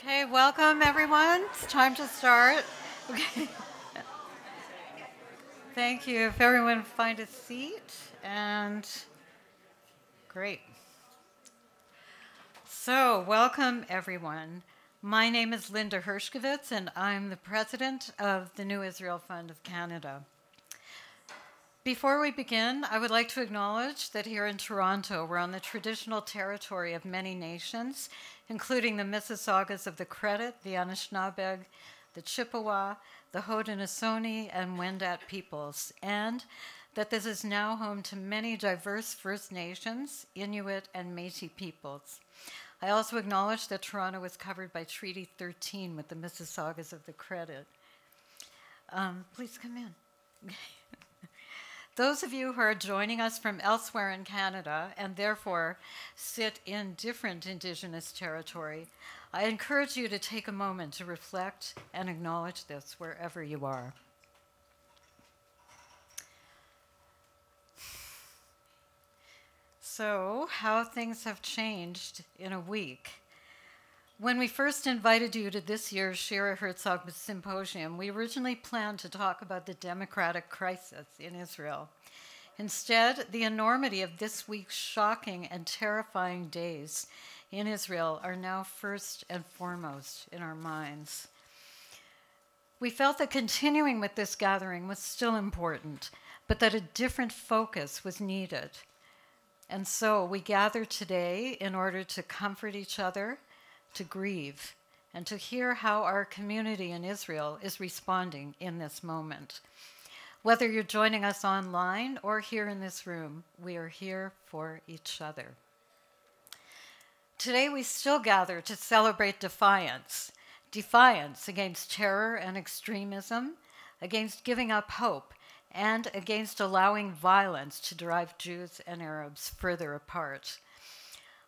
Okay, welcome everyone. It's time to start. Okay. Thank you. If everyone find a seat and great. So, welcome everyone. My name is Linda Hershkovitz and I'm the president of the New Israel Fund of Canada. Before we begin, I would like to acknowledge that here in Toronto, we're on the traditional territory of many nations, including the Mississaugas of the Credit, the Anishinaabeg, the Chippewa, the Haudenosaunee, and Wendat peoples, and that this is now home to many diverse First Nations, Inuit, and Métis peoples. I also acknowledge that Toronto was covered by Treaty 13 with the Mississaugas of the Credit. Um, please come in. Those of you who are joining us from elsewhere in Canada and therefore sit in different Indigenous territory, I encourage you to take a moment to reflect and acknowledge this wherever you are. So, how things have changed in a week. When we first invited you to this year's Shira Herzog Symposium, we originally planned to talk about the democratic crisis in Israel. Instead, the enormity of this week's shocking and terrifying days in Israel are now first and foremost in our minds. We felt that continuing with this gathering was still important, but that a different focus was needed. And so we gather today in order to comfort each other to grieve and to hear how our community in Israel is responding in this moment. Whether you're joining us online or here in this room, we are here for each other. Today, we still gather to celebrate defiance defiance against terror and extremism, against giving up hope, and against allowing violence to drive Jews and Arabs further apart.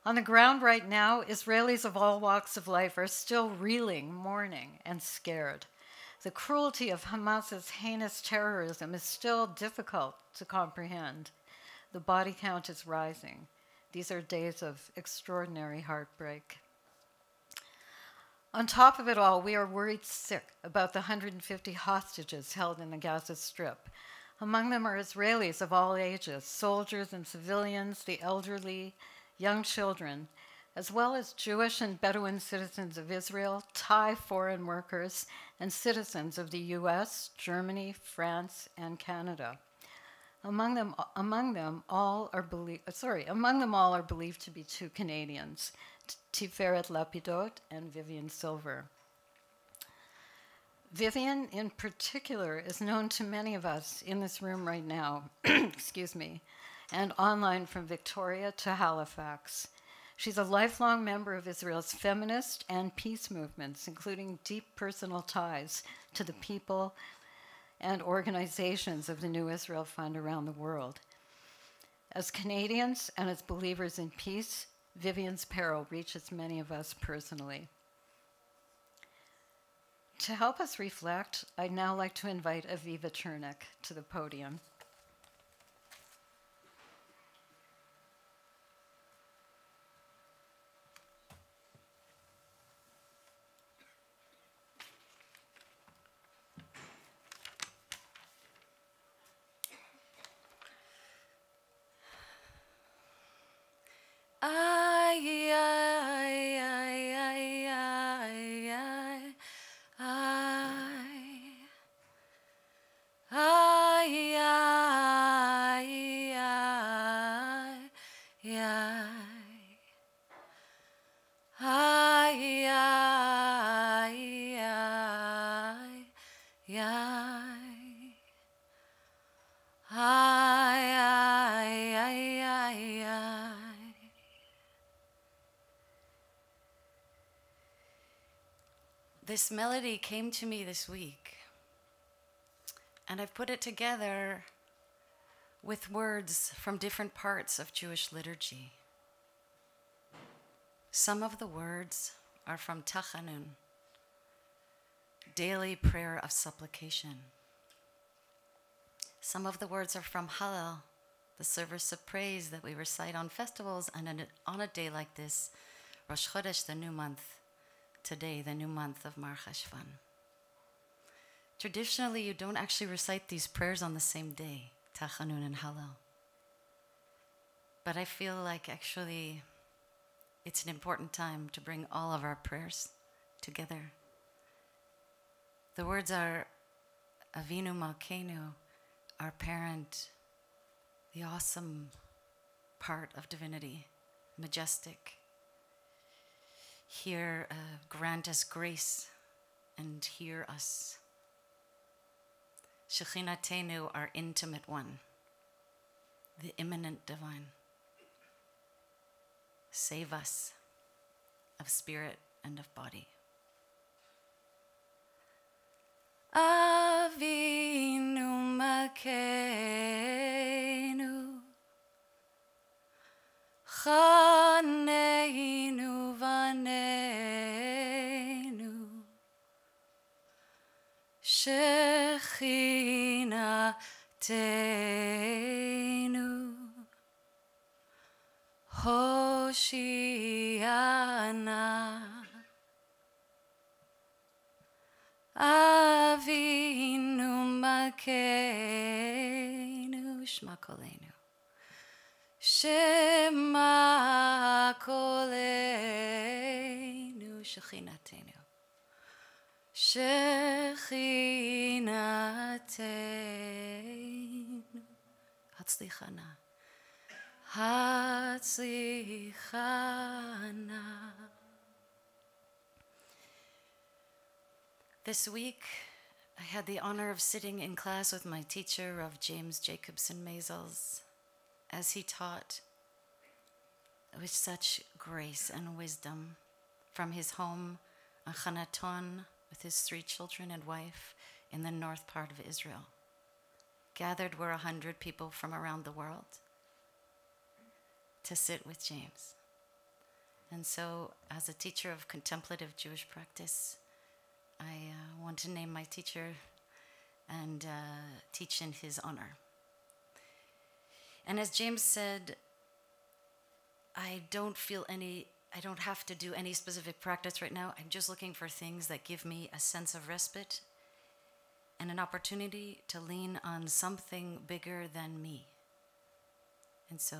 On the ground right now, Israelis of all walks of life are still reeling, mourning, and scared. The cruelty of Hamas's heinous terrorism is still difficult to comprehend. The body count is rising. These are days of extraordinary heartbreak. On top of it all, we are worried sick about the 150 hostages held in the Gaza Strip. Among them are Israelis of all ages, soldiers and civilians, the elderly, young children, as well as Jewish and Bedouin citizens of Israel, Thai foreign workers, and citizens of the US, Germany, France, and Canada. Among them, among them all are believed, uh, sorry, among them all are believed to be two Canadians, Tiferet Lapidot and Vivian Silver. Vivian, in particular, is known to many of us in this room right now, excuse me, and online from Victoria to Halifax. She's a lifelong member of Israel's feminist and peace movements, including deep personal ties to the people and organizations of the New Israel Fund around the world. As Canadians and as believers in peace, Vivian's peril reaches many of us personally. To help us reflect, I'd now like to invite Aviva Chernik to the podium. This melody came to me this week, and I've put it together with words from different parts of Jewish liturgy. Some of the words are from Tachanun, daily prayer of supplication. Some of the words are from Hallel, the service of praise that we recite on festivals and on a day like this, Rosh Chodesh, the new month today, the new month of Mar Cheshvan. Traditionally, you don't actually recite these prayers on the same day, Tachanun and Hallel. But I feel like actually it's an important time to bring all of our prayers together. The words are Avinu Malkeinu, our parent, the awesome part of divinity, majestic. Here, uh, grant us grace and hear us. Shekhinatenu, our intimate one, the immanent divine. Save us of spirit and of body. Avinu Malkeinu Chaneinu Vaneinu Shekhinatenu Hoshiana. Avinu Malkeinu Shema Kolenu Shema Kolenu Shechinatenu Shechinatenu Hatzlichana Hatzlichana This week, I had the honor of sitting in class with my teacher of James Jacobson Maisels as he taught with such grace and wisdom from his home on Hanaton with his three children and wife in the north part of Israel. Gathered were a hundred people from around the world to sit with James. And so, as a teacher of contemplative Jewish practice, I uh, want to name my teacher and uh, teach in his honor. And as James said, I don't feel any, I don't have to do any specific practice right now. I'm just looking for things that give me a sense of respite and an opportunity to lean on something bigger than me. And so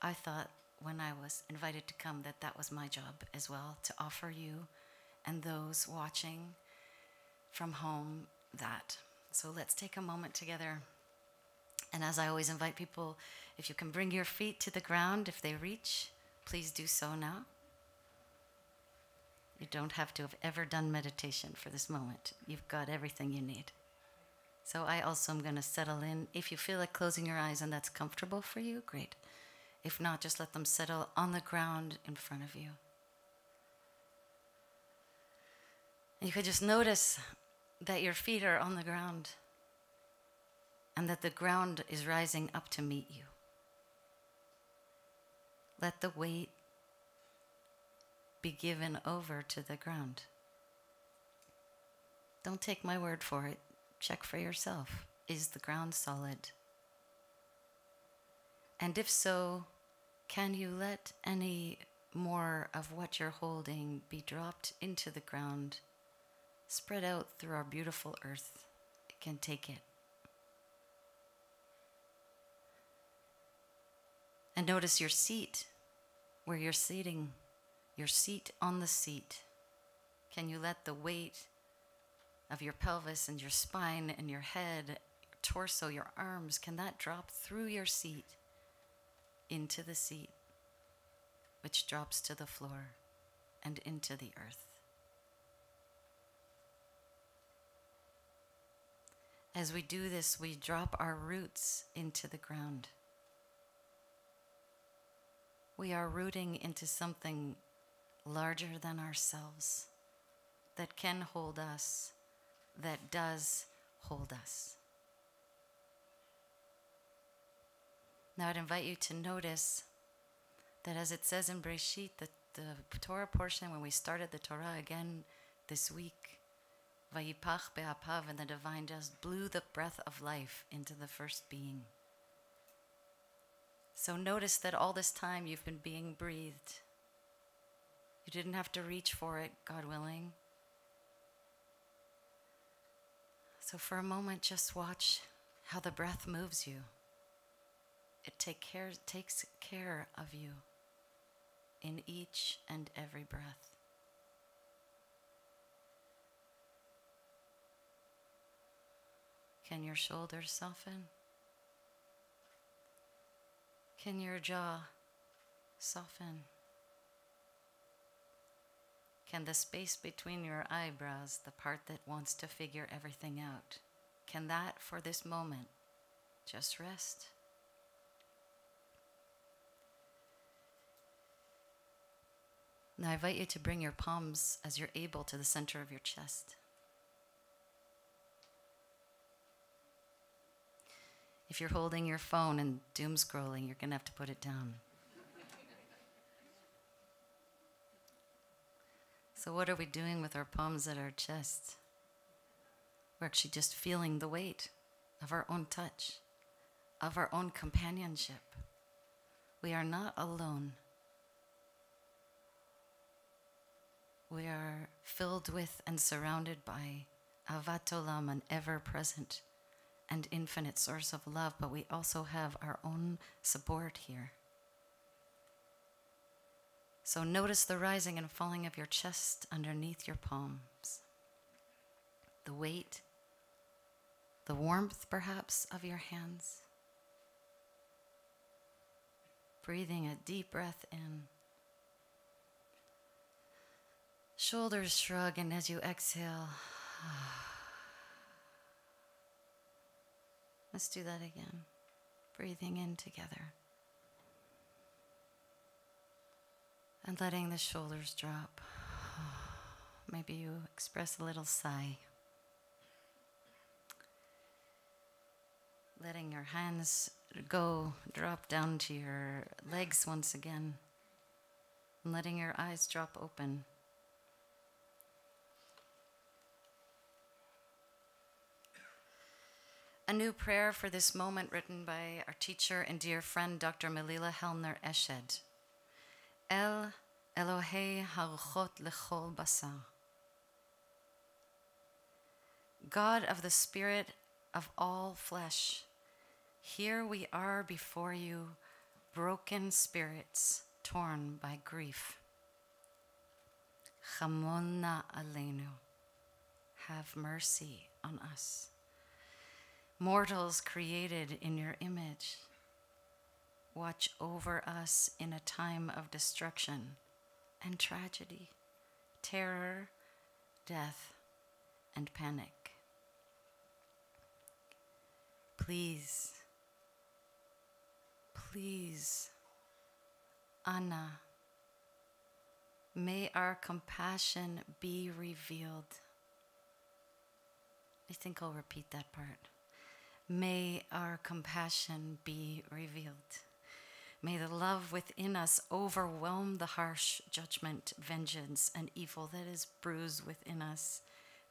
I thought when I was invited to come that that was my job as well to offer you and those watching from home that. So let's take a moment together. And as I always invite people, if you can bring your feet to the ground if they reach, please do so now. You don't have to have ever done meditation for this moment. You've got everything you need. So I also am going to settle in. If you feel like closing your eyes and that's comfortable for you, great. If not, just let them settle on the ground in front of you. You could just notice that your feet are on the ground and that the ground is rising up to meet you. Let the weight be given over to the ground. Don't take my word for it. Check for yourself. Is the ground solid? And if so, can you let any more of what you're holding be dropped into the ground, spread out through our beautiful earth? It can take it. And notice your seat, where you're sitting, your seat on the seat. Can you let the weight of your pelvis and your spine and your head, your torso, your arms, can that drop through your seat into the seat, which drops to the floor and into the earth? As we do this, we drop our roots into the ground. We are rooting into something larger than ourselves that can hold us, that does hold us. Now, I'd invite you to notice that as it says in Breshit, the, the Torah portion, when we started the Torah again this week, Vayipach be'apav, and the divine just blew the breath of life into the first being. So notice that all this time you've been being breathed. You didn't have to reach for it, God willing. So, for a moment, just watch how the breath moves you. It take care, takes care of you in each and every breath. Can your shoulders soften? Can your jaw soften? Can the space between your eyebrows, the part that wants to figure everything out, can that for this moment just rest? Now I invite you to bring your palms as you're able to the center of your chest. If you're holding your phone and doom scrolling, you're going to have to put it down. so, what are we doing with our palms at our chest? We're actually just feeling the weight of our own touch, of our own companionship. We are not alone. We are filled with and surrounded by Ahavat Olam, an ever present and infinite source of love, but we also have our own support here. So notice the rising and falling of your chest underneath your palms, the weight, the warmth perhaps of your hands. Breathing a deep breath in. Shoulders shrug, and as you exhale, let's do that again. Breathing in together. And letting the shoulders drop. Maybe you express a little sigh. Letting your hands go, drop down to your legs once again. And letting your eyes drop open. A new prayer for this moment written by our teacher and dear friend, Dr. Melila Hellner Eshed. El Elohei Haruchot Lechol Basar. God of the Spirit of all flesh, here we are before you, broken spirits torn by grief. Chamonna Aleinu, have mercy on us. Mortals created in your image, watch over us in a time of destruction and tragedy, terror, death, and panic. Please, please, Anna, may our compassion be revealed. I think I'll repeat that part. May our compassion be revealed. May the love within us overwhelm the harsh judgment, vengeance, and evil that is bruised within us.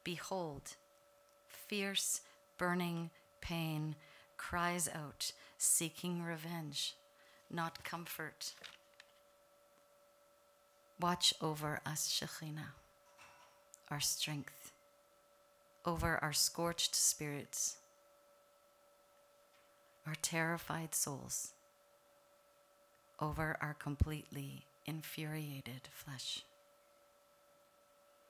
Behold, fierce, burning pain cries out, seeking revenge, not comfort. Watch over us, Shekhinah, our strength, over our scorched spirits, our terrified souls over our completely infuriated flesh.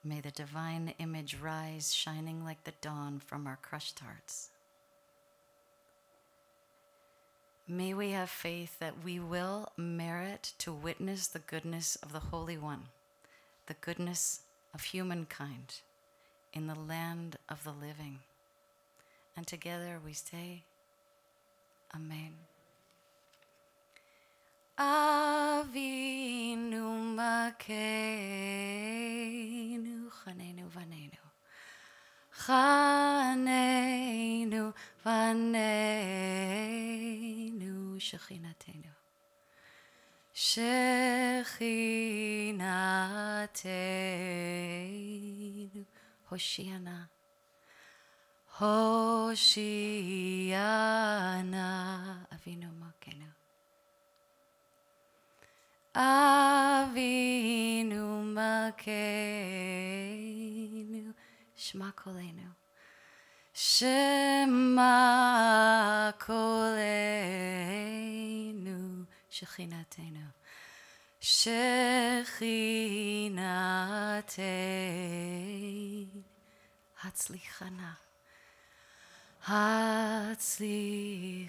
May the divine image rise, shining like the dawn from our crushed hearts. May we have faith that we will merit to witness the goodness of the Holy One, the goodness of humankind in the land of the living. And together we say, Amen. Avinu Malkeinu Chanenu Vanenu Chanenu Vanenu Shechinatenu. Shechinatenu Hoshiana Hoshiana Avinu Malkeinu Avinu Malkeinu Shema Kolenu Shema Kolenu Shechinatenu Shechinatein Hatzlichana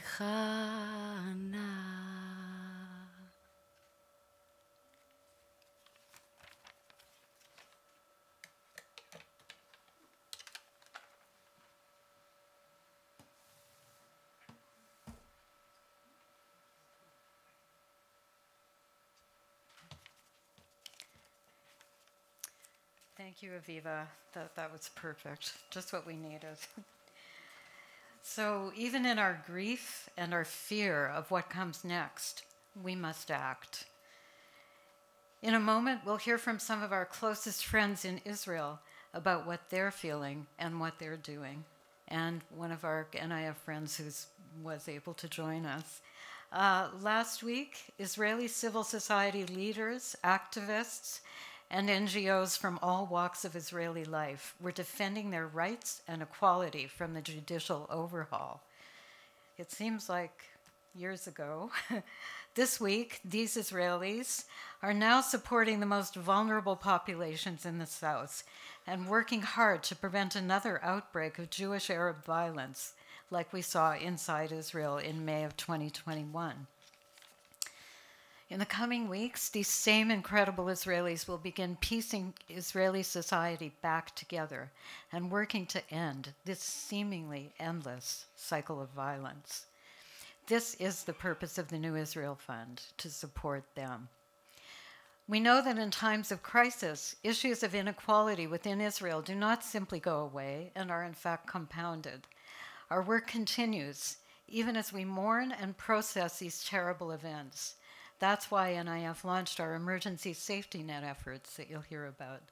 Thank you, Aviva. That, that was perfect. Just what we needed. so, even in our grief and our fear of what comes next, we must act. In a moment, we'll hear from some of our closest friends in Israel about what they're feeling and what they're doing. And one of our NIF friends who was able to join us. Uh, last week, Israeli civil society leaders, activists, and NGOs from all walks of Israeli life were defending their rights and equality from the judicial overhaul. It seems like years ago. this week, these Israelis are now supporting the most vulnerable populations in the South and working hard to prevent another outbreak of Jewish Arab violence like we saw inside Israel in May of 2021. In the coming weeks, these same incredible Israelis will begin piecing Israeli society back together and working to end this seemingly endless cycle of violence. This is the purpose of the New Israel Fund to support them. We know that in times of crisis, issues of inequality within Israel do not simply go away and are in fact compounded. Our work continues even as we mourn and process these terrible events. That's why NIF launched our emergency safety net efforts that you'll hear about.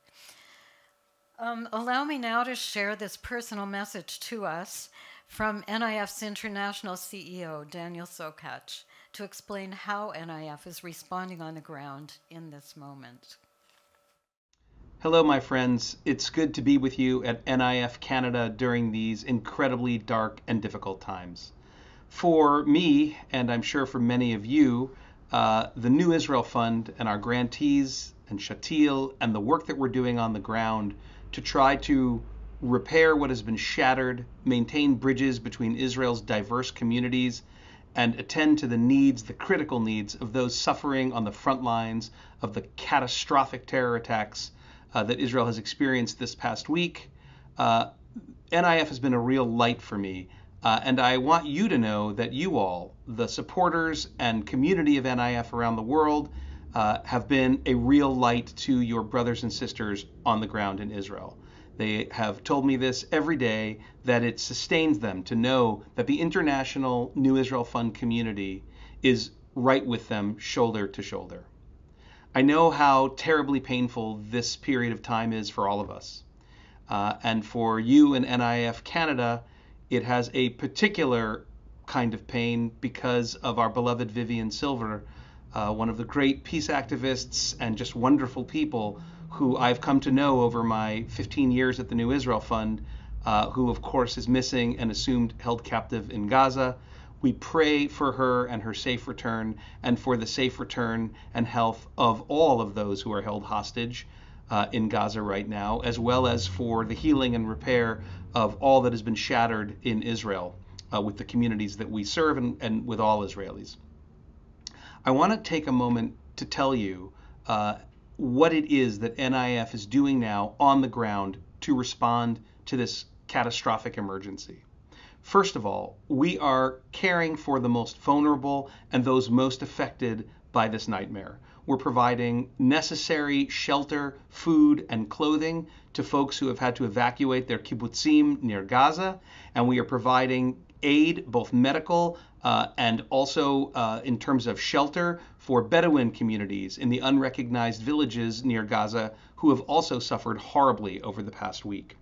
Um, allow me now to share this personal message to us from NIF's international CEO, Daniel Sokatch, to explain how NIF is responding on the ground in this moment. Hello, my friends. It's good to be with you at NIF Canada during these incredibly dark and difficult times. For me, and I'm sure for many of you, uh, the New Israel Fund and our grantees and Shatil and the work that we're doing on the ground to try to repair what has been shattered, maintain bridges between Israel's diverse communities, and attend to the needs, the critical needs of those suffering on the front lines of the catastrophic terror attacks uh, that Israel has experienced this past week. Uh, NIF has been a real light for me. Uh, and I want you to know that you all, the supporters and community of NIF around the world, uh, have been a real light to your brothers and sisters on the ground in Israel. They have told me this every day that it sustains them to know that the international New Israel Fund community is right with them, shoulder to shoulder. I know how terribly painful this period of time is for all of us. Uh, and for you and NIF Canada, it has a particular kind of pain because of our beloved Vivian Silver, uh, one of the great peace activists and just wonderful people who I've come to know over my 15 years at the New Israel Fund, uh, who, of course, is missing and assumed held captive in Gaza. We pray for her and her safe return and for the safe return and health of all of those who are held hostage uh, in Gaza right now, as well as for the healing and repair of all that has been shattered in Israel uh, with the communities that we serve and, and with all Israelis. I want to take a moment to tell you uh, what it is that NIF is doing now on the ground to respond to this catastrophic emergency. First of all, we are caring for the most vulnerable and those most affected by this nightmare. We're providing necessary shelter, food, and clothing to folks who have had to evacuate their kibbutzim near Gaza, and we are providing aid, both medical uh, and also uh, in terms of shelter for Bedouin communities in the unrecognized villages near Gaza who have also suffered horribly over the past week.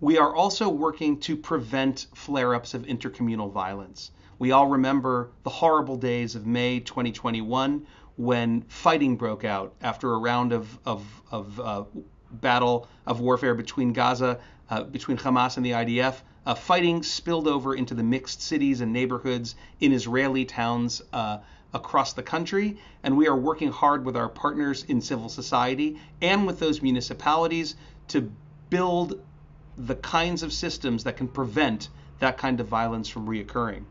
We are also working to prevent flare ups of intercommunal violence. We all remember the horrible days of May 2021 when fighting broke out after a round of, of, of uh, battle of warfare between Gaza, uh, between Hamas and the IDF. Uh, fighting spilled over into the mixed cities and neighborhoods in Israeli towns uh, across the country, and we are working hard with our partners in civil society and with those municipalities to build the kinds of systems that can prevent that kind of violence from reoccurring.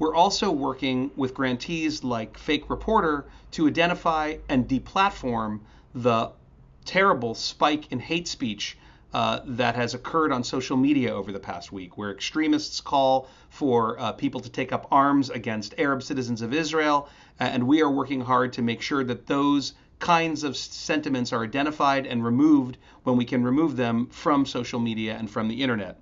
We're also working with grantees like Fake Reporter to identify and deplatform the terrible spike in hate speech uh, that has occurred on social media over the past week, where extremists call for uh, people to take up arms against Arab citizens of Israel. And we are working hard to make sure that those kinds of sentiments are identified and removed when we can remove them from social media and from the internet.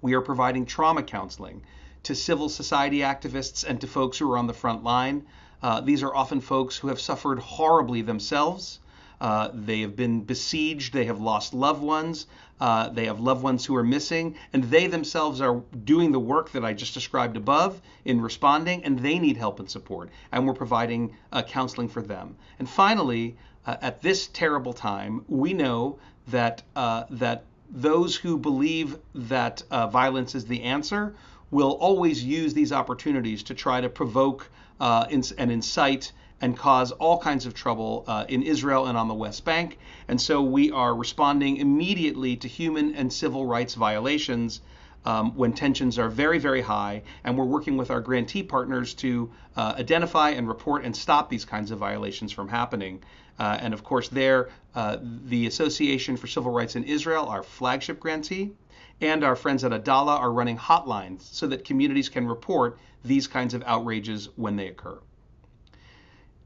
We are providing trauma counseling to civil society activists and to folks who are on the front line. Uh, these are often folks who have suffered horribly themselves. Uh, they have been besieged. They have lost loved ones. Uh, they have loved ones who are missing. And they themselves are doing the work that I just described above in responding, and they need help and support. And we're providing uh, counseling for them. And finally, uh, at this terrible time, we know that, uh, that those who believe that uh, violence is the answer will always use these opportunities to try to provoke and incite and cause all kinds of trouble uh, in Israel and on the West Bank. And so we are responding immediately to human and civil rights violations um, when tensions are very, very high. And we're working with our grantee partners to uh, identify and report and stop these kinds of violations from happening. Uh, and of course, there, uh, the Association for Civil Rights in Israel, our flagship grantee, and our friends at Adalah are running hotlines so that communities can report these kinds of outrages when they occur.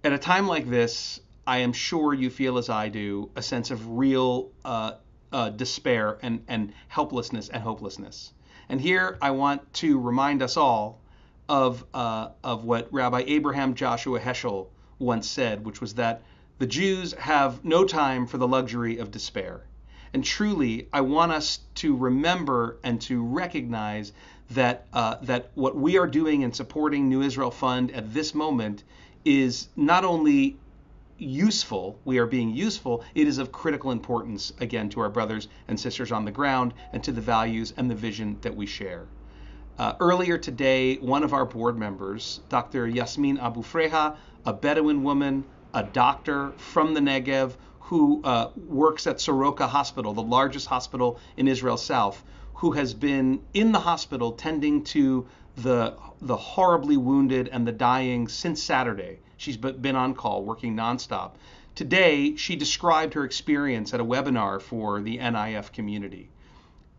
At a time like this, I am sure you feel as I do a sense of real uh, uh, despair and, and helplessness and hopelessness. And here I want to remind us all of, uh, of what Rabbi Abraham Joshua Heschel once said, which was that the Jews have no time for the luxury of despair. And truly, I want us to remember and to recognize that, uh, that what we are doing in supporting New Israel Fund at this moment is not only useful, we are being useful, it is of critical importance, again, to our brothers and sisters on the ground and to the values and the vision that we share. Uh, earlier today, one of our board members, Dr. Yasmin Abu Freha, a Bedouin woman, a doctor from the Negev, who uh, works at Soroka Hospital, the largest hospital in Israel South, who has been in the hospital tending to the the horribly wounded and the dying since Saturday. She's been on call, working nonstop. Today, she described her experience at a webinar for the NIF community.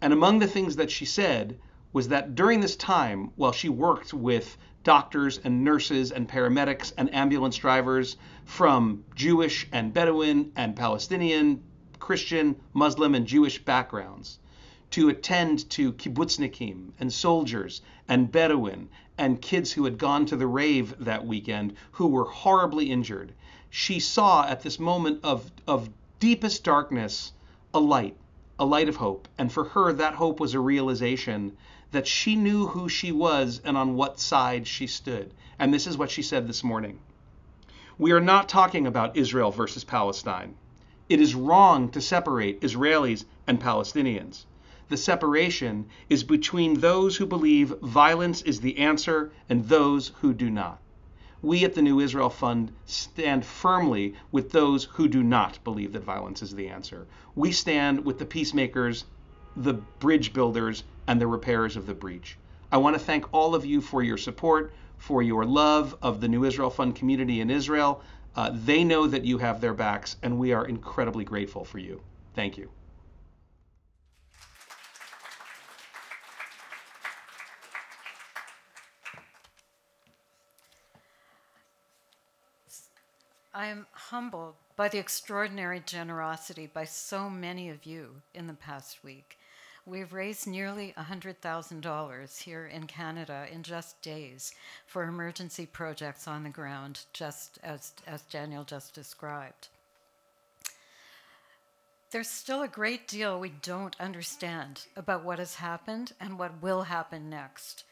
And among the things that she said was that during this time, while she worked with doctors and nurses and paramedics and ambulance drivers from Jewish and Bedouin and Palestinian, Christian, Muslim, and Jewish backgrounds, to attend to kibbutznikim and soldiers and Bedouin and kids who had gone to the rave that weekend who were horribly injured. She saw at this moment of, of deepest darkness a light, a light of hope. And for her, that hope was a realization that she knew who she was and on what side she stood. And this is what she said this morning. We are not talking about Israel versus Palestine. It is wrong to separate Israelis and Palestinians the separation is between those who believe violence is the answer and those who do not. We at the New Israel Fund stand firmly with those who do not believe that violence is the answer. We stand with the peacemakers, the bridge builders, and the repairers of the breach. I want to thank all of you for your support, for your love of the New Israel Fund community in Israel. Uh, they know that you have their backs, and we are incredibly grateful for you. Thank you. I am humbled by the extraordinary generosity by so many of you in the past week. We've raised nearly $100,000 here in Canada in just days for emergency projects on the ground, just as, as Daniel just described. There's still a great deal we don't understand about what has happened and what will happen next.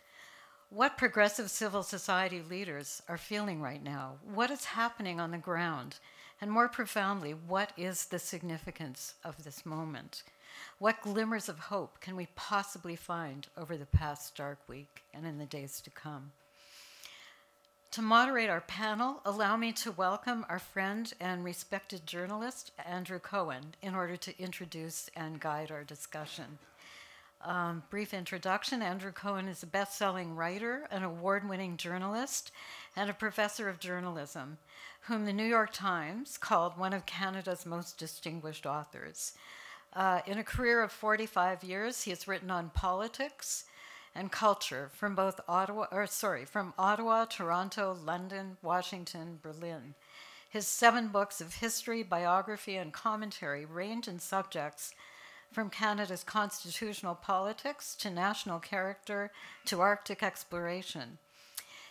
what progressive civil society leaders are feeling right now, what is happening on the ground, and more profoundly, what is the significance of this moment? What glimmers of hope can we possibly find over the past dark week and in the days to come? To moderate our panel, allow me to welcome our friend and respected journalist, Andrew Cohen, in order to introduce and guide our discussion. Um, brief introduction Andrew Cohen is a best selling writer, an award winning journalist, and a professor of journalism, whom the New York Times called one of Canada's most distinguished authors. Uh, in a career of 45 years, he has written on politics and culture from both Ottawa, or sorry, from Ottawa, Toronto, London, Washington, Berlin. His seven books of history, biography, and commentary range in subjects from Canada's constitutional politics to national character to Arctic exploration.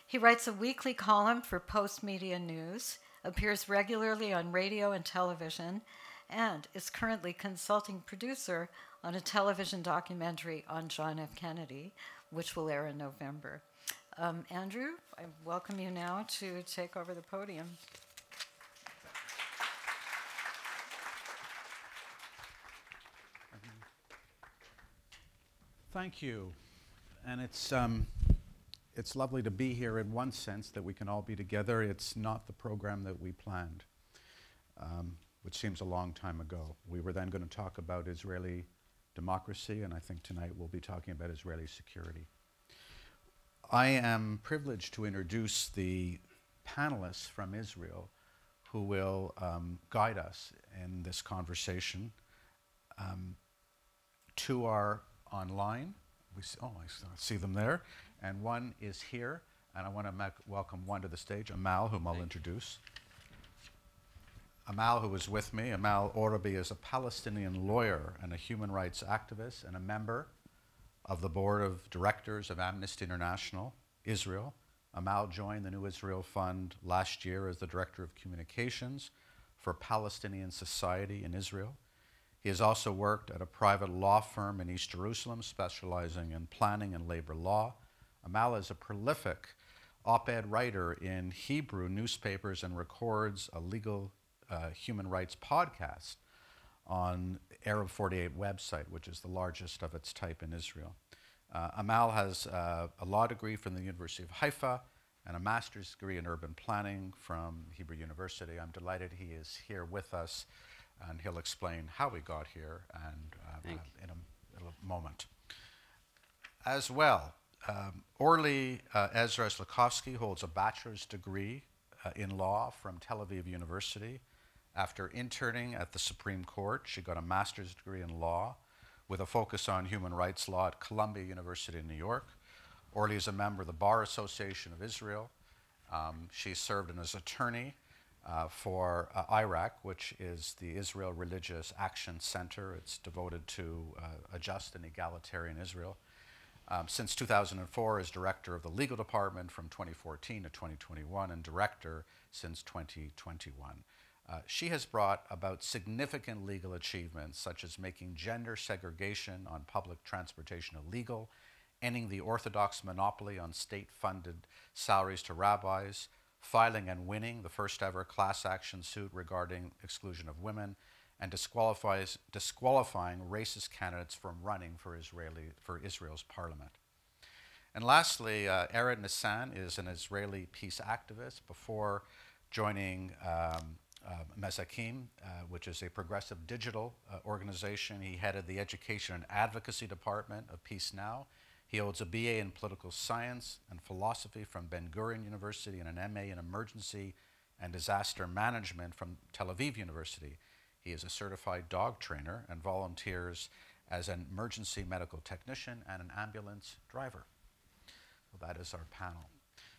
He writes a weekly column for Postmedia News, appears regularly on radio and television, and is currently consulting producer on a television documentary on John F. Kennedy, which will air in November. Um, Andrew, I welcome you now to take over the podium. Thank you. And it's, um, it's lovely to be here in one sense that we can all be together. It's not the program that we planned, um, which seems a long time ago. We were then going to talk about Israeli democracy, and I think tonight we'll be talking about Israeli security. I am privileged to introduce the panelists from Israel who will um, guide us in this conversation. Um, two are online. We see, oh, I see them there. And one is here. And I want to welcome one to the stage, Amal, whom I'll Thank introduce. Amal, who is with me, Amal Oraby is a Palestinian lawyer and a human rights activist and a member of the board of directors of Amnesty International, Israel. Amal joined the New Israel Fund last year as the director of communications for Palestinian Society in Israel. He has also worked at a private law firm in East Jerusalem specializing in planning and labor law. Amal is a prolific op ed writer in Hebrew newspapers and records a legal uh, human rights podcast on Arab 48 website, which is the largest of its type in Israel. Uh, Amal has uh, a law degree from the University of Haifa and a master's degree in urban planning from Hebrew University. I'm delighted he is here with us and he'll explain how we got here and uh, in, a, in, a, moment. As well, um, Orly uh, Erez Likhovski holds a bachelor's degree uh, in law from Tel Aviv University. After interning at the Supreme Court, she got a master's degree in law with a focus on human rights law at Columbia University in New York. Orly is a member of the Bar Association of Israel. Um, she served as attorney uh, for uh, IRAC, which is the Israel Religious Action Center. It's devoted to uh, a just and egalitarian Israel. Um, since 2004 as director of the legal department from 2014 to 2021 and director since 2021. Uh, she has brought about significant legal achievements such as making gender segregation on public transportation illegal, ending the orthodox monopoly on state-funded salaries to rabbis, filing and winning the first ever class action suit regarding exclusion of women, and disqualifying racist candidates from running for, Israeli, for Israel's parliament. And lastly, uh, Eran Nissan is an Israeli peace activist before joining um, uh, Mehazkim, uh, which is a progressive digital uh, organization. He headed the education and advocacy department of Peace Now he holds a BA in political science and philosophy from Ben Gurion University and an MA in emergency and disaster management from Tel Aviv University. He is a certified dog trainer and volunteers as an emergency medical technician and an ambulance driver. That is our panel.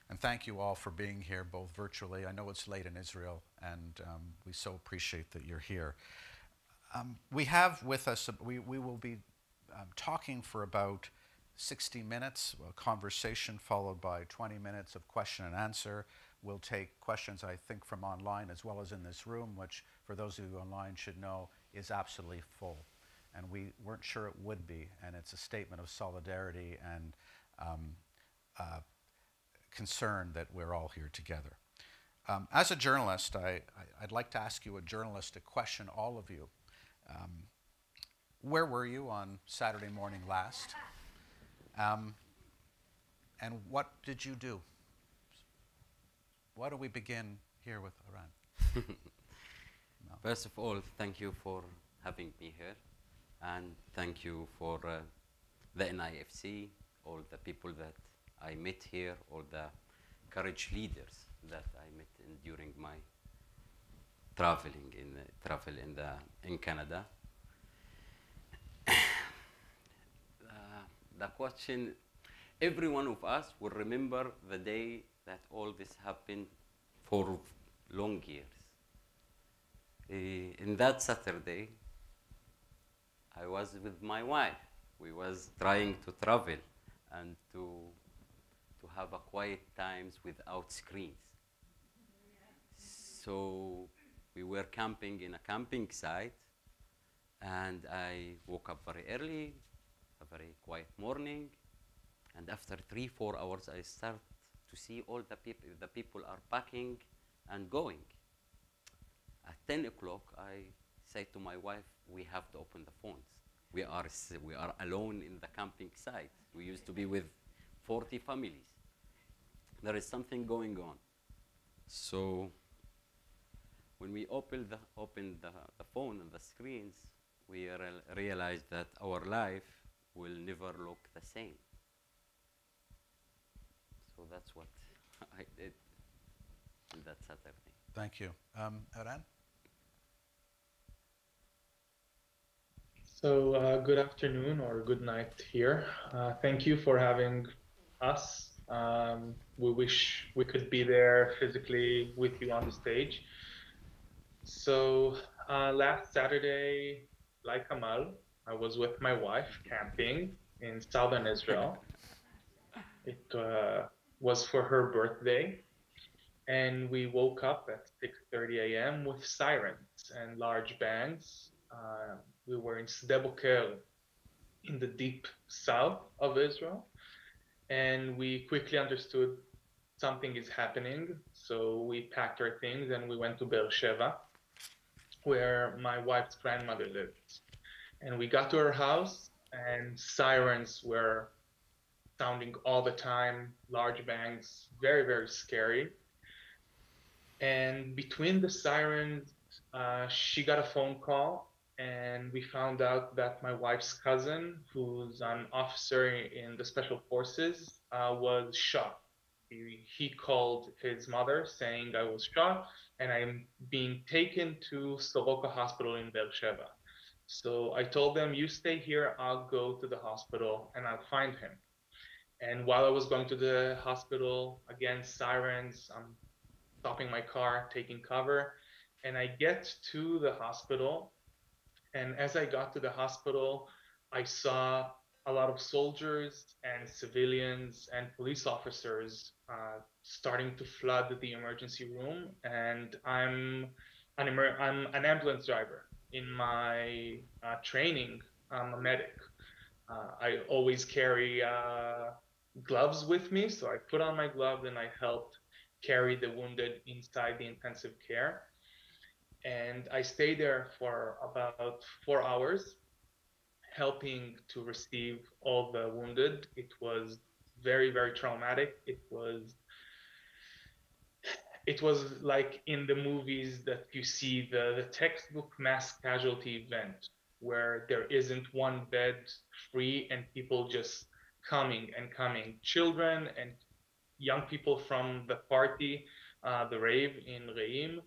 And thank you all for being here, both virtually. I know it's late in Israel, and um, we so appreciate that you're here. Um, we have with us, we, we will be um, talking for about 60 minutes, a conversation followed by 20 minutes of question and answer. We'll take questions, I think, from online as well as in this room, which, for those of you online, should know is absolutely full. And we weren't sure it would be. And it's a statement of solidarity and um, uh, concerned that we're all here together. Um, as a journalist, I, would like to ask you a journalist, journalistic question, all of you. Um, where were you on Saturday morning last? Um, and what did you do? Why don't we begin here with Eran? no. First of all, thank you for having me here, and thank you for uh, the NIFC, all the people that I met here, all the courage leaders that I met in, during my traveling in the, travel in the in Canada. uh, the question, every one of us will remember the day that all this happened for long years. Uh, in that Saturday, I was with my wife. We was trying to travel and to have a quiet times without screens. So we were camping in a camping site, and I woke up very early, a very quiet morning, and after three, four hours, I start to see all the people, the people are packing and going. At 10 o'clock, I say to my wife, we have to open the phones. We are, we are alone in the camping site. We used to be with 40 families. There is something going on. So when we opened the, opened the, the phone and the screens, we re realized that our life will never look the same. So that's what I did on that Saturday. Thank you. Um, Eran? So, uh, good afternoon or good night here. Uh, thank you for having us. Um, we wish we could be there physically with you on the stage. So, uh, last Saturday, like Amal, I was with my wife camping in southern Israel. It uh, was for her birthday, and we woke up at 6:30 a.m. with sirens and large bangs. Uh, we were in Sde Boker, in the deep south of Israel, and we quickly understood something is happening. So we packed our things and we went to Beersheba, where my wife's grandmother lived. And we got to her house, and sirens were sounding all the time, large bangs, very, very scary. And between the sirens, uh, she got a phone call, and we found out that my wife's cousin, who's an officer in the special forces, uh, was shot. He, he called his mother saying, I was shot and I'm being taken to Soroka Hospital in Beersheba. So I told them, You stay here, I'll go to the hospital and I'll find him. And while I was going to the hospital, again, sirens, I'm stopping my car, taking cover. And I get to the hospital. And as I got to the hospital, I saw a lot of soldiers and civilians and police officers uh, starting to flood the emergency room. And I'm an, emer- I'm an ambulance driver. In my uh, training, I'm a medic. Uh, I always carry uh, gloves with me, so I put on my gloves and I helped carry the wounded inside the intensive care. And I stayed there for about four hours, helping to receive all the wounded. It was very, very traumatic. It was it was like in the movies that you see the, the textbook mass casualty event where there isn't one bed free and people just coming and coming. Children and young people from the party, uh, the rave in Reim,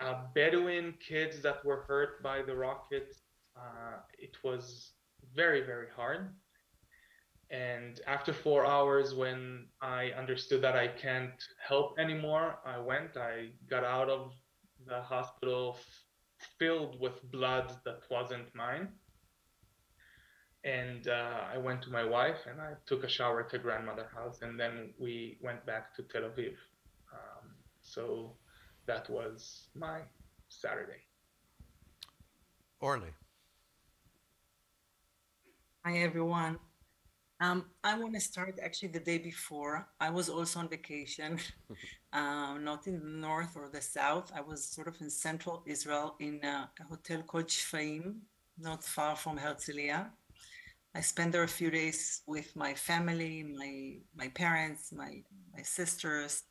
uh, Bedouin kids that were hurt by the rocket. Uh, it was very, very hard. And after four hours, when I understood that I can't help anymore, I went, I got out of the hospital filled with blood that wasn't mine and uh, I went to my wife and I took a shower at her grandmother house, and then we went back to Tel Aviv. Um, so that was my Saturday. Orly. Hi everyone. Um, I want to start actually the day before. I was also on vacation, um, not in the north or the south. I was sort of in central Israel in a, a hotel called Shfaim, not far from Herzliya. I spent there a few days with my family, my my parents, my my sisters,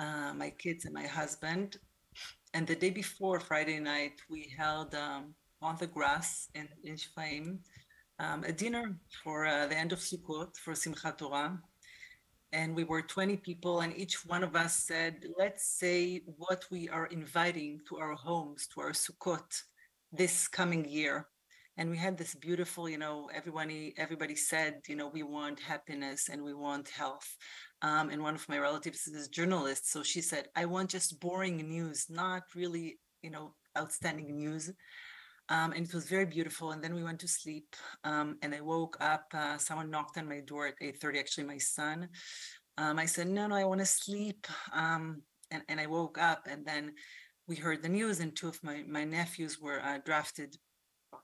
uh, my kids, and my husband. And the day before Friday night, we held um, on the grass in, in Shfaim um, a dinner for uh, the end of Sukkot for Simchat Torah. And we were 20 people, and each one of us said, Let's say what we are inviting to our homes, to our Sukkot this coming year. And we had this beautiful, you know, everybody everybody said, you know, we want happiness and we want health. Um, and one of my relatives is a journalist, so she said, I want just boring news, not really, you know, outstanding news. Um, and it was very beautiful. And then we went to sleep. Um, and I woke up. Uh, someone knocked on my door at 8:30. Actually, my son. Um, I said, "No, no, I want to sleep." Um, and and I woke up, and then we heard the news, and two of my my nephews were uh, drafted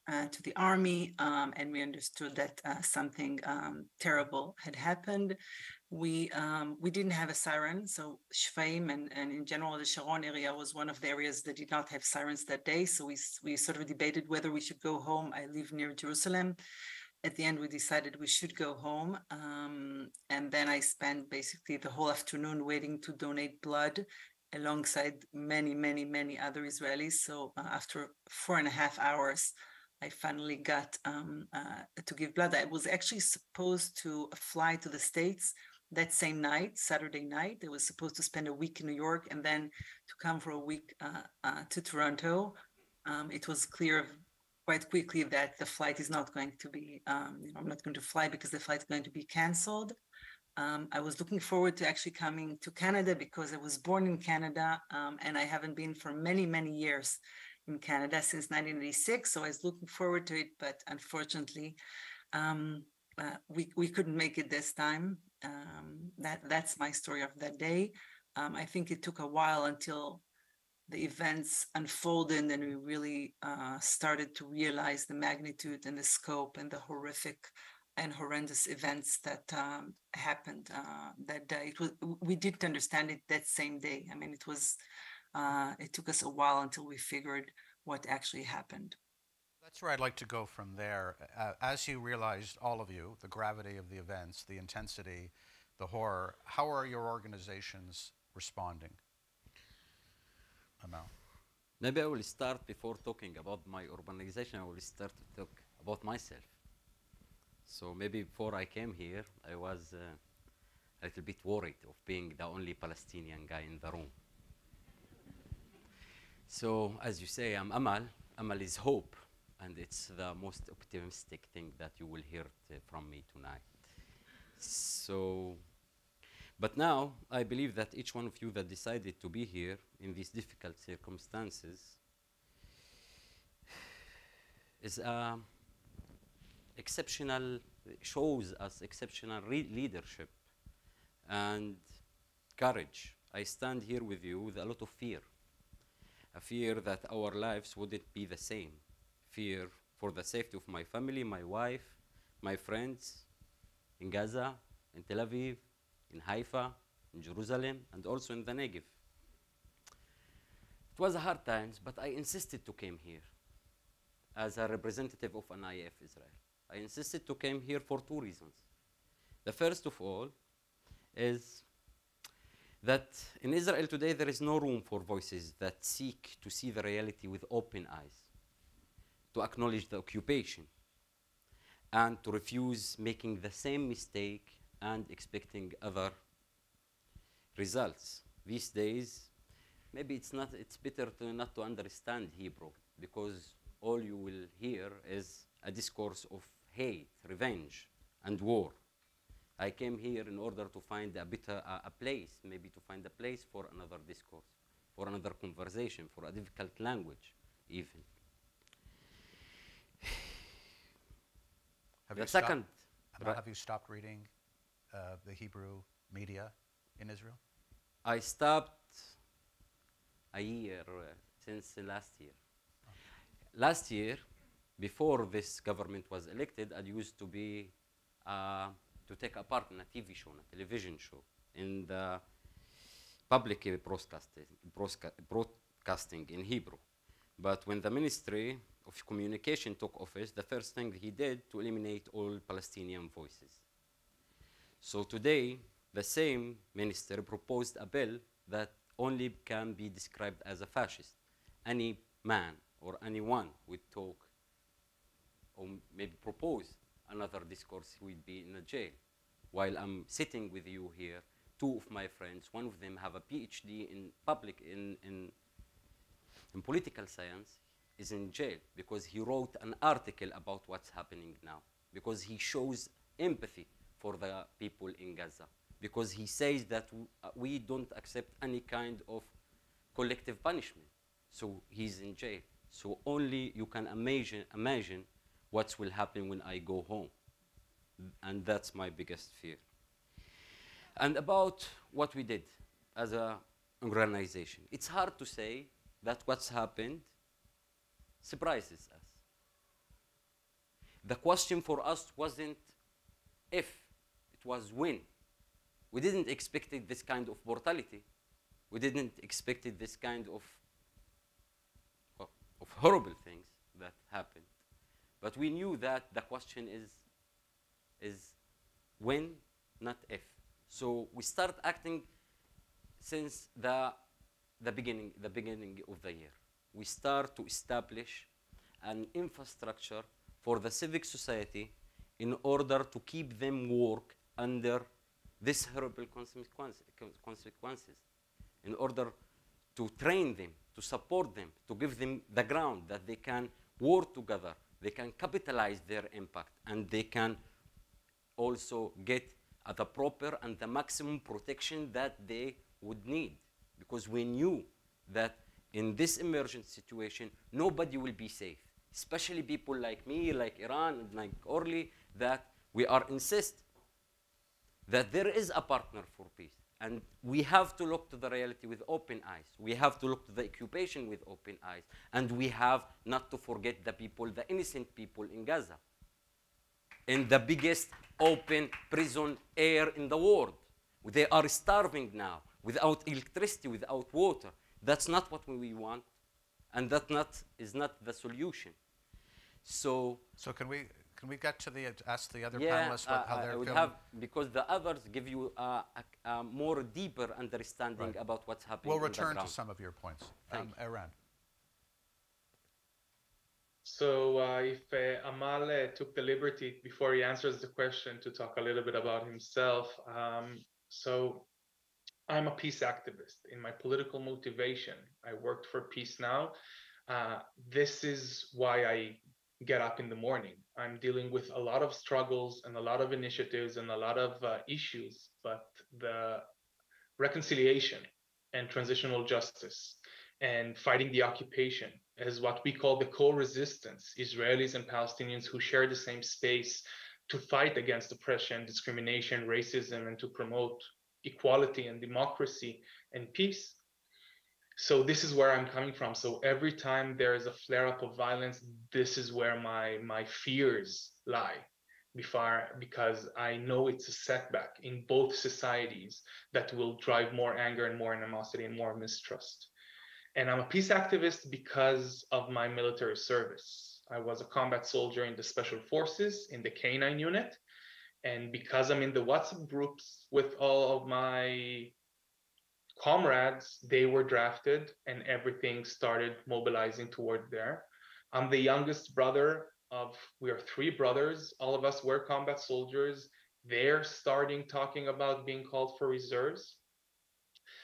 uh, to the army, um, and we understood that uh, something um, terrible had happened. We um, we didn't have a siren, so Shfaim and, and in general the Sharon area was one of the areas that did not have sirens that day. So we we sort of debated whether we should go home. I live near Jerusalem. At the end, we decided we should go home, um, and then I spent basically the whole afternoon waiting to donate blood alongside many, many, many other Israelis. So uh, after four and a half hours, I finally got um, uh, to give blood. I was actually supposed to fly to the States that same night, Saturday night. I was supposed to spend a week in New York and then to come for a week uh, uh, to Toronto. Um, it was clear quite quickly that the flight is not going to be, um, you know, I'm not going to fly because the flight is going to be canceled. Um, I was looking forward to actually coming to Canada because I was born in Canada um, and I haven't been for many, many years in Canada since 1986. So I was looking forward to it, but unfortunately, um, uh, we, we couldn't make it this time. Um, that that's my story of that day. Um, I think it took a while until the events unfolded and we really uh, started to realize the magnitude and the scope and the horrific and horrendous events that um, happened uh, that day. It was we didn't understand it that same day. I mean, it was uh, it took us a while until we figured what actually happened. That's where I'd like to go from there. Uh, as you realized, all of you, the gravity of the events, the intensity, the horror, how are your organizations responding? Amal. Maybe I will start before talking about my organization, I will start to talk about myself. So maybe before I came here, I was uh, a little bit worried of being the only Palestinian guy in the room. So as you say, I'm Amal. Amal is hope, and it's the most optimistic thing that you will hear from me tonight. So, but now I believe that each one of you that decided to be here in these difficult circumstances is a exceptional, shows us exceptional leadership and courage. I stand here with you with a lot of fear. A fear that our lives wouldn't be the same. Fear for the safety of my family, my wife, my friends in Gaza, in Tel Aviv, in Haifa, in Jerusalem, and also in the Negev. It was hard times, but I insisted to come here as a representative of NIF Israel. I insisted to come here for two reasons. The first of all is that in Israel today there is no room for voices that seek to see the reality with open eyes, to acknowledge the occupation, and to refuse making the same mistake and expecting other results. These days, maybe it's not it's better to not to understand Hebrew because all you will hear is a discourse of hate, revenge, and war. I came here in order to find a better uh, a place, maybe to find a place for another discourse, for another conversation, for a difficult language, even. Have the you second, stopped, have you stopped reading uh, the Hebrew media in Israel? I stopped a year uh, since last year. Last year, before this government was elected, I used to be a to take a part in a TV show, in a television show, in the public uh, broadcasting, broadcasting in Hebrew. But when the Ministry of Communication took office, the first thing he did to eliminate all Palestinian voices. So today, the same minister proposed a bill that only can be described as a fascist. Any man or anyone would talk or maybe propose another discourse would be in a jail. While I'm sitting with you here, two of my friends, one of them have a PhD in public in, in, in political science, is in jail because he wrote an article about what's happening now. Because he shows empathy for the people in Gaza. Because he says that uh, we don't accept any kind of collective punishment. So he's in jail. So only you can imagine, imagine what will happen when I go home. And that's my biggest fear. And about what we did as an organization, it's hard to say that what's happened surprises us. The question for us wasn't if, it was when. We didn't expect this kind of mortality. We didn't expect this kind of, of, of horrible things that happened. But we knew that the question is, is when, not if. So we start acting since the, the, beginning, the beginning of the year. We start to establish an infrastructure for the civic society in order to keep them work under these horrible consequence, consequences, in order to train them, to support them, to give them the ground that they can work together, they can capitalize their impact, and they can also get the proper and the maximum protection that they would need. Because we knew that in this emergent situation, nobody will be safe, especially people like me, like Eran, and like Orly, that we are insist that there is a partner for peace. And we have to look to the reality with open eyes. We have to look to the occupation with open eyes. And we have not to forget the people, the innocent people in Gaza, in the biggest open prison air in the world. They are starving now without electricity, without water. That's not what we want, and that not, is not the solution. So So can we can we get to the ask the other yeah, panelists what, uh, how they're would feeling? have because the others give you uh, a, a more deeper understanding Right. about what's happening. We'll return to some of your points. Thank Um, Eran. So uh, if uh, Amal uh, took the liberty before he answers the question to talk a little bit about himself, um, so I'm a peace activist. In my political motivation, I worked for peace now. Uh, this is why I get up in the morning. I'm dealing with a lot of struggles and a lot of initiatives and a lot of uh, issues, but the reconciliation and transitional justice and fighting the occupation is what we call the co-resistance israelis and palestinians who share the same space to fight against oppression discrimination racism and to promote equality and democracy and peace so this is where i'm coming from so every time there is a flare up of violence this is where my my fears lie before because i know it's a setback in both societies that will drive more anger and more animosity and more mistrust and I'm a peace activist because of my military service. I was a combat soldier in the special forces in the K9 unit. And because I'm in the WhatsApp groups with all of my comrades, they were drafted and everything started mobilizing toward there. I'm the youngest brother of, we are three brothers. All of us were combat soldiers. They're starting talking about being called for reserves.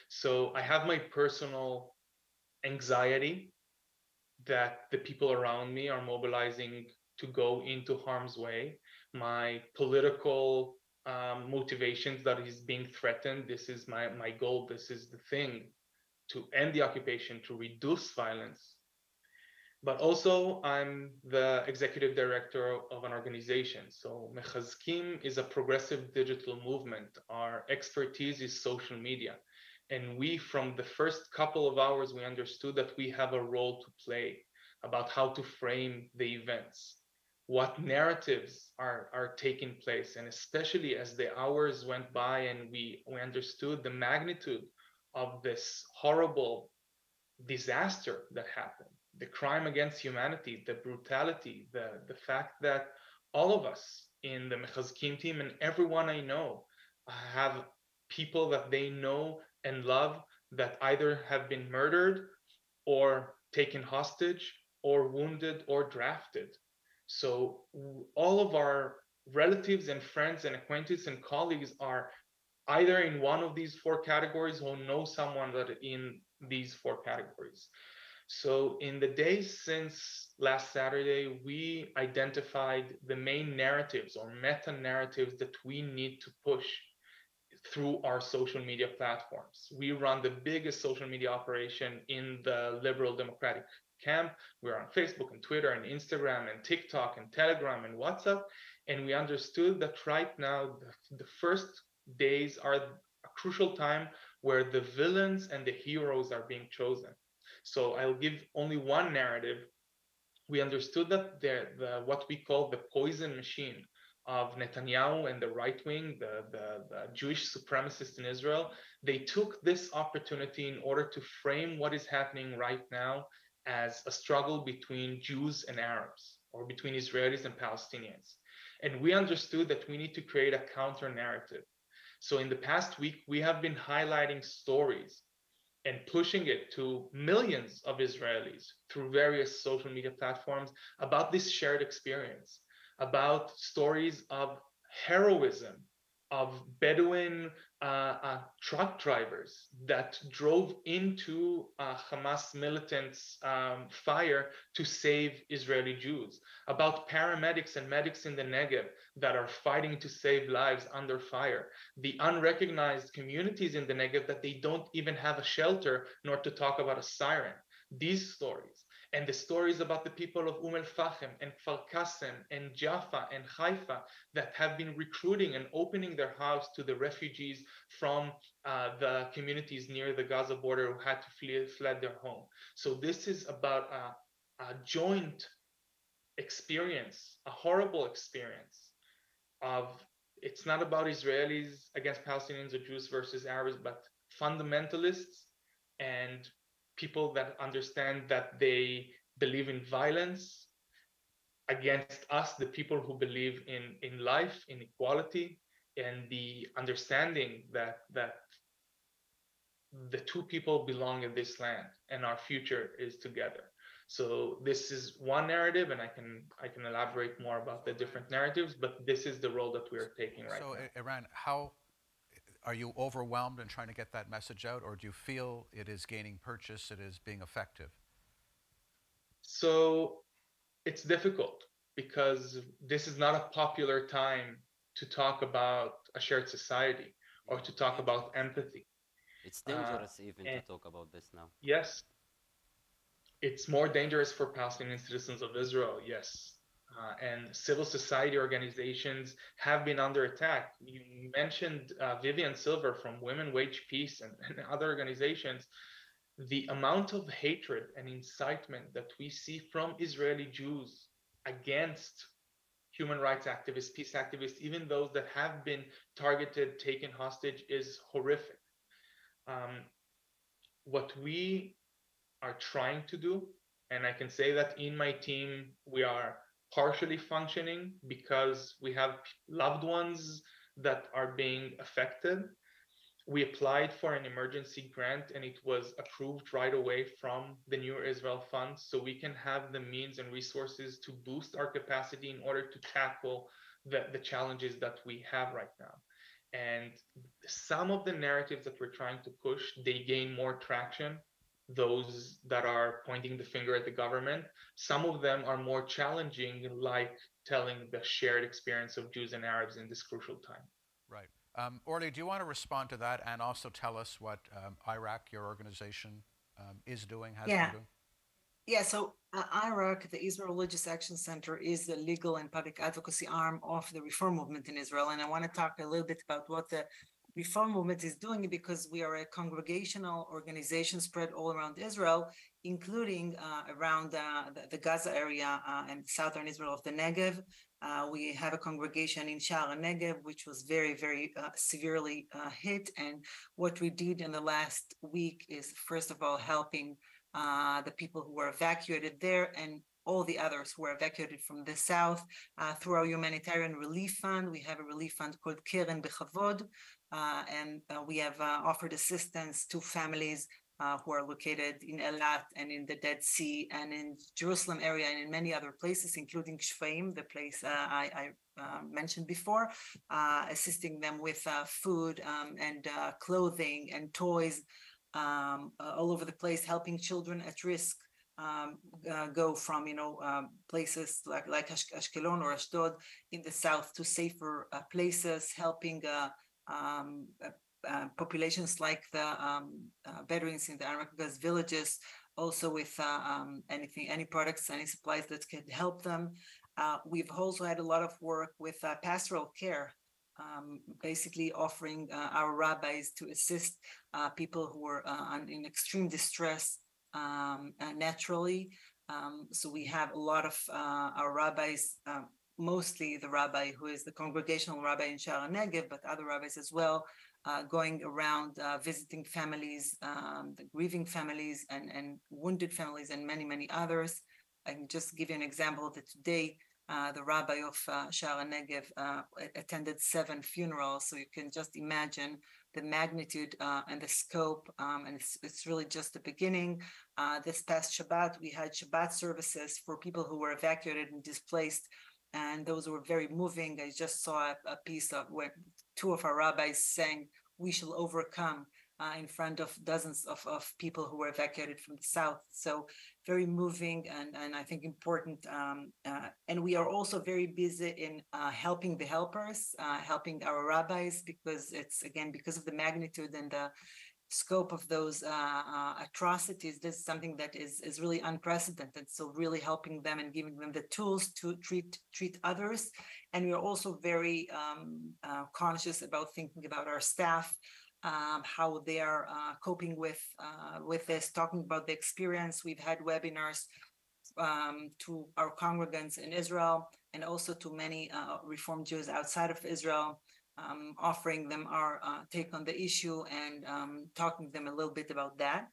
So I have my personal anxiety that the people around me are mobilizing to go into harm's way, my political um, motivations that is being threatened. This is my, my goal. This is the thing to end the occupation, to reduce violence. But also, I'm the executive director of an organization. So, Mehazkim is a progressive digital movement. Our expertise is social media and we from the first couple of hours we understood that we have a role to play about how to frame the events what narratives are, are taking place. And especially as the hours went by and we, we understood the magnitude of this horrible disaster that happened, the crime against humanity, the brutality, the, the fact that all of us in the Mehazkim team and everyone I know have people that they know and love that either have been murdered or taken hostage or wounded or drafted. So all of our relatives and friends and acquaintances and colleagues are either in one of these four categories or know someone that in these four categories. So in the days since last Saturday, we identified the main narratives or meta narratives that we need to push through our social media platforms. We run the biggest social media operation in the liberal democratic camp. We're on Facebook and Twitter and Instagram and TikTok and Telegram and WhatsApp. And we understood that right now, the, the first days are a crucial time where the villains and the heroes are being chosen. So I'll give only one narrative. We understood that the, the what we call the poison machine of Netanyahu and the right wing, the, the, the, Jewish supremacists in Israel, they took this opportunity in order to frame what is happening right now as a struggle between Jews and Arabs, or between Israelis and Palestinians. And we understood that we need to create a counter narrative. So in the past week, we have been highlighting stories and pushing it to millions of Israelis through various social media platforms about this shared experience, about stories of heroism of Bedouin uh, uh, truck drivers that drove into uh, Hamas militants' um, fire to save Israeli Jews, about paramedics and medics in the Negev that are fighting to save lives under fire, the unrecognized communities in the Negev that they don't even have a shelter nor to talk about a siren. These stories and the stories about the people of Umm el-Fachem and Kfar and Jaffa and Haifa that have been recruiting and opening their house to the refugees from uh, the communities near the Gaza border who had to flee, fled their home. So this is about a, a joint experience, a horrible experience of it's not about Israelis against Palestinians or Jews versus Arabs, but fundamentalists and people that understand that they believe in violence against us, the people who believe in, in life, in equality, and the understanding that that the two people belong in this land and our future is together. So this is one narrative, and I can I can elaborate more about the different narratives, but this is the role that we're taking right so, now. So, Eran, how are you overwhelmed in trying to get that message out, or do you feel it is gaining purchase, it is being effective? So it's difficult because this is not a popular time to talk about a shared society or to talk about empathy. It's dangerous uh, even to talk about this now. Yes. It's more dangerous for Palestinian citizens of Israel, yes uh, and civil society organizations have been under attack. You mentioned uh, Vivian Silver from Women Wage Peace and, and, other organizations. The amount of hatred and incitement that we see from Israeli Jews against human rights activists, peace activists, even those that have been targeted, taken hostage, is horrific. Um, what we are trying to do, and I can say that in my team, we are partially functioning because we have loved ones that are being affected. We applied for an emergency grant and it was approved right away from the New Israel Fund. So we can have the means and resources to boost our capacity in order to tackle the, the challenges that we have right now. And some of the narratives that we're trying to push, they gain more traction those that are pointing the finger at the government. Some of them are more challenging, like telling the shared experience of Jews and Arabs in this crucial time. Right. Um, Orly, do you want to respond to that and also tell us what um, IRAC, your organization, um, is doing, has yeah. been doing? Yeah, so uh, IRAC, the Israel Religious Action Center, is the legal and public advocacy arm of the reform movement in Israel. And I want to talk a little bit about what the reform movement is doing it because we are a congregational organization spread all around Israel. including uh, around uh, the, the, Gaza area uh, and southern Israel of the Negev. Uh, we have a congregation in Sha'ar Negev, which was very, very uh, severely uh, hit. And what we did in the last week is, first of all, helping the people who were evacuated there and all the others who were evacuated from the south uh, through our humanitarian relief fund. We have a relief fund called Keren Bechavod, and uh, we have offered assistance to families uh, who are located in Elat and in the Dead Sea and in Jerusalem area and in many other places, including Shfaim, the place uh, I, I uh, mentioned before, uh, assisting them with uh, food um, and uh, clothing and toys um, all over the place, helping children at risk um, go from you know um, places like like Ashkelon or Ashdod in the south to safer places, helping um, uh, populations like the um, uh, Bedouins in the unrecognized villages, also with uh, um, anything, any products, any supplies that could help them. Uh, we've also had a lot of work with uh, pastoral care, um, basically offering our rabbis to assist people who are in extreme distress um, naturally. Um, so we have a lot of our rabbis um, mostly the rabbi who is the congregational rabbi in Sha'ar Negev, but other rabbis as well, uh, going around uh, visiting families, um, the grieving families and, and wounded families and many, many others. I can just give you an example that today uh, the rabbi of uh, Sha'ar Negev uh, attended seven funerals. So you can just imagine the magnitude uh, and the scope. Um, and it's, it's really just the beginning. Uh, this past Shabbat, we had Shabbat services for people who were evacuated and displaced and those were very moving. I just saw a, a piece of where two of our rabbis saying, "We shall overcome." Uh, in front of dozens of, of people who were evacuated from the south. So very moving and, and I think important. Um, uh, and we are also very busy in uh, helping the helpers, uh, helping our rabbis, because it's again, because of the magnitude and the scope of those uh, uh, atrocities, this is something that is, is really unprecedented. So really helping them and giving them the tools to treat treat others. And we are also very um, uh, conscious about thinking about our staff, um, how they are uh, coping with uh, with this, talking about the experience. We've had webinars um, to our congregants in Israel and also to many uh, Reform Jews outside of Israel um, offering them our uh, take on the issue and um, talking to them a little bit about that.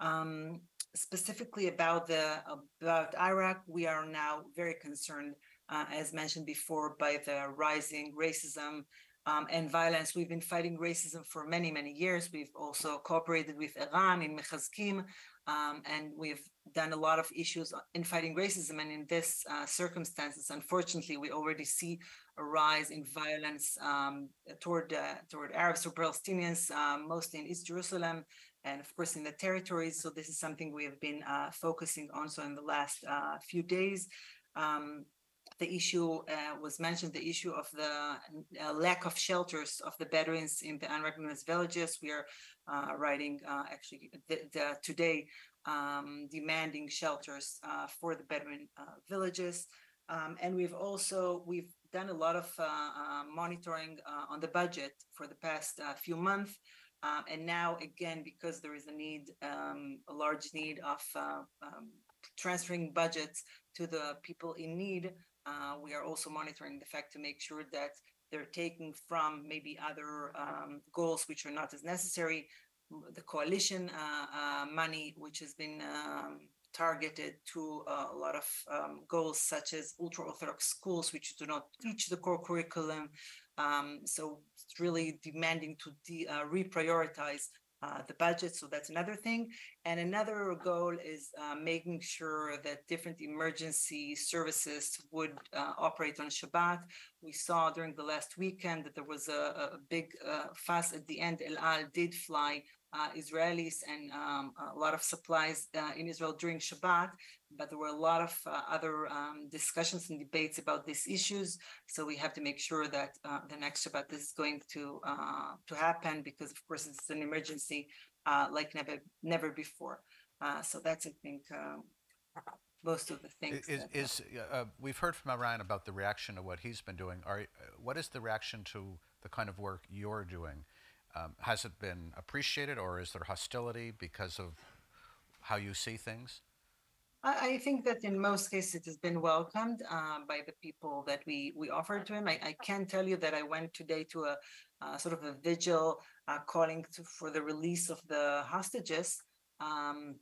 Um, specifically about the about IRAC, we are now very concerned, uh, as mentioned before, by the rising racism um, and violence. We've been fighting racism for many, many years. We've also cooperated with Eran in Mehazkim, um, and we've done a lot of issues in fighting racism. And in this uh, circumstances, unfortunately, we already see a rise in violence um, toward uh, toward Arabs or Palestinians, um, mostly in East Jerusalem, and of course in the territories. So this is something we have been uh, focusing on. So in the last uh, few days. Um, the issue uh, was mentioned the issue of the uh, lack of shelters of the Bedouins in the unrecognized villages. We are uh, writing actually the, the, today um, demanding shelters for the Bedouin villages. Um, and we've also we've done a lot of monitoring on the budget for the past few months. Um, and now again, because there is a need, um, a large need of um, transferring budgets to the people in need, uh, we are also monitoring the fact to make sure that they're taking from maybe other um, goals which are not as necessary. The coalition uh, uh, money, which has been um, targeted to uh, a lot of um, goals such as ultra-Orthodox schools, which do not teach the core curriculum. Um, so it's really demanding to de- uh, reprioritize uh, the budget. So that's another thing. And another goal is uh, making sure that different emergency services would uh, operate on Shabbat. We saw during the last weekend that there was a, a big uh, fuss at the end. El Al did fly uh, Israelis and um, a lot of supplies uh, in Israel during Shabbat, but there were a lot of uh, other um, discussions and debates about these issues. So we have to make sure that uh, the next Shabbat this is going to uh, to happen because, of course, it's an emergency uh, like never never before. so that's, I think. most of the things. Is, is we've heard from Eran about the reaction to what he's been doing. Are, what is the reaction to the kind of work you're doing? Um, has it been appreciated or is there hostility because of how you see things? I, think that in most cases it has been welcomed uh, by the people that we we offered to him. I, I can tell you that I went today to a uh, sort of a vigil uh, calling to, for the release of the hostages. Um,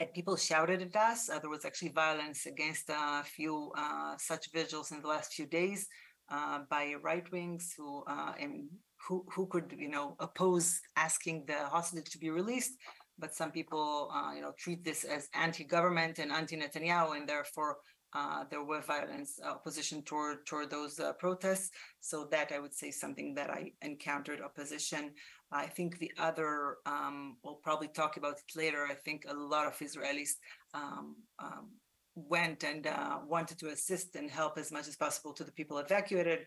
and people shouted at us. Uh, there was actually violence against a few uh, such vigils in the last few days uh, by right wings who and who who could you know oppose asking the hostage to be released but some people, uh, you know, treat this as anti-government and anti-Netanyahu, and therefore uh, there were violence uh, opposition toward toward those uh, protests. So that I would say something that I encountered opposition. I think the other um, we'll probably talk about it later. I think a lot of Israelis um, um, went and uh, wanted to assist and help as much as possible to the people evacuated.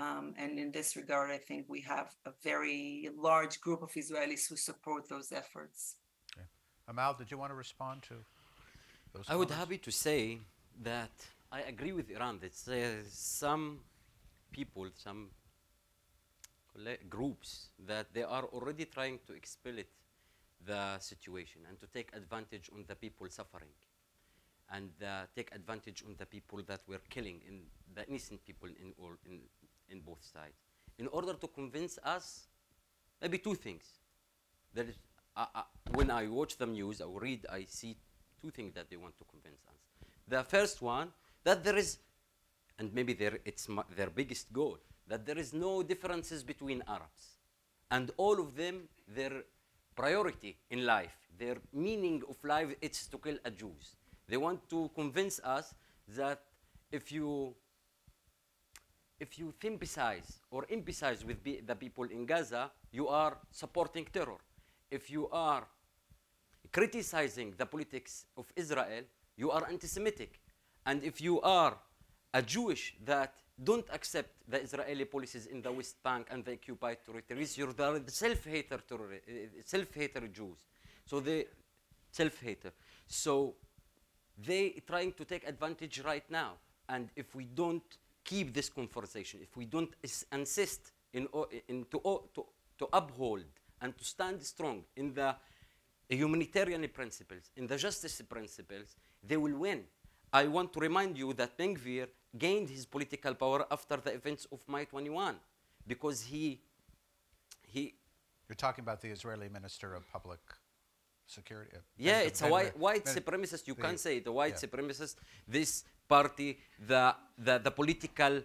Um, and in this regard, I think we have a very large group of Israelis who support those efforts. Amal, did you want to respond to those? I would happy to say that I agree with Eran that uh, some people, some groups, that they are already trying to exploit the situation and to take advantage on the people suffering and uh, take advantage on the people that were killing in the innocent people in, all, in, in both sides. In order to convince us, maybe two things. There is when I watch the news or read, I see two things that they want to convince us. The first one, that there is, and maybe it's their biggest goal, that there is no differences between Arabs. And all of them, their priority in life, their meaning of life, it's to kill a Jews. They want to convince us that if you if you sympathize or empathize with the people in Gaza, you are supporting terror if you are criticizing the politics of Israel, you are anti-Semitic. And if you are a Jewish that don't accept the Israeli policies in the West Bank and the occupied territories, you're the self-hater, eh, eh, self-hater Jews. So they self-hater. So they trying to take advantage right now. And if we don't keep this conversation, if we don't insist in, in to, to, to uphold and to stand strong in the humanitarian principles, in the justice principles, they will win. I want to remind you that Ben Gvir gained his political power after the events of May 21 because he, he You're talking about the Israeli Minister of Public Security. Uh, yeah, it's a white, white supremacist. You the, can say it. the white yeah. supremacist. This party, the, the, the political,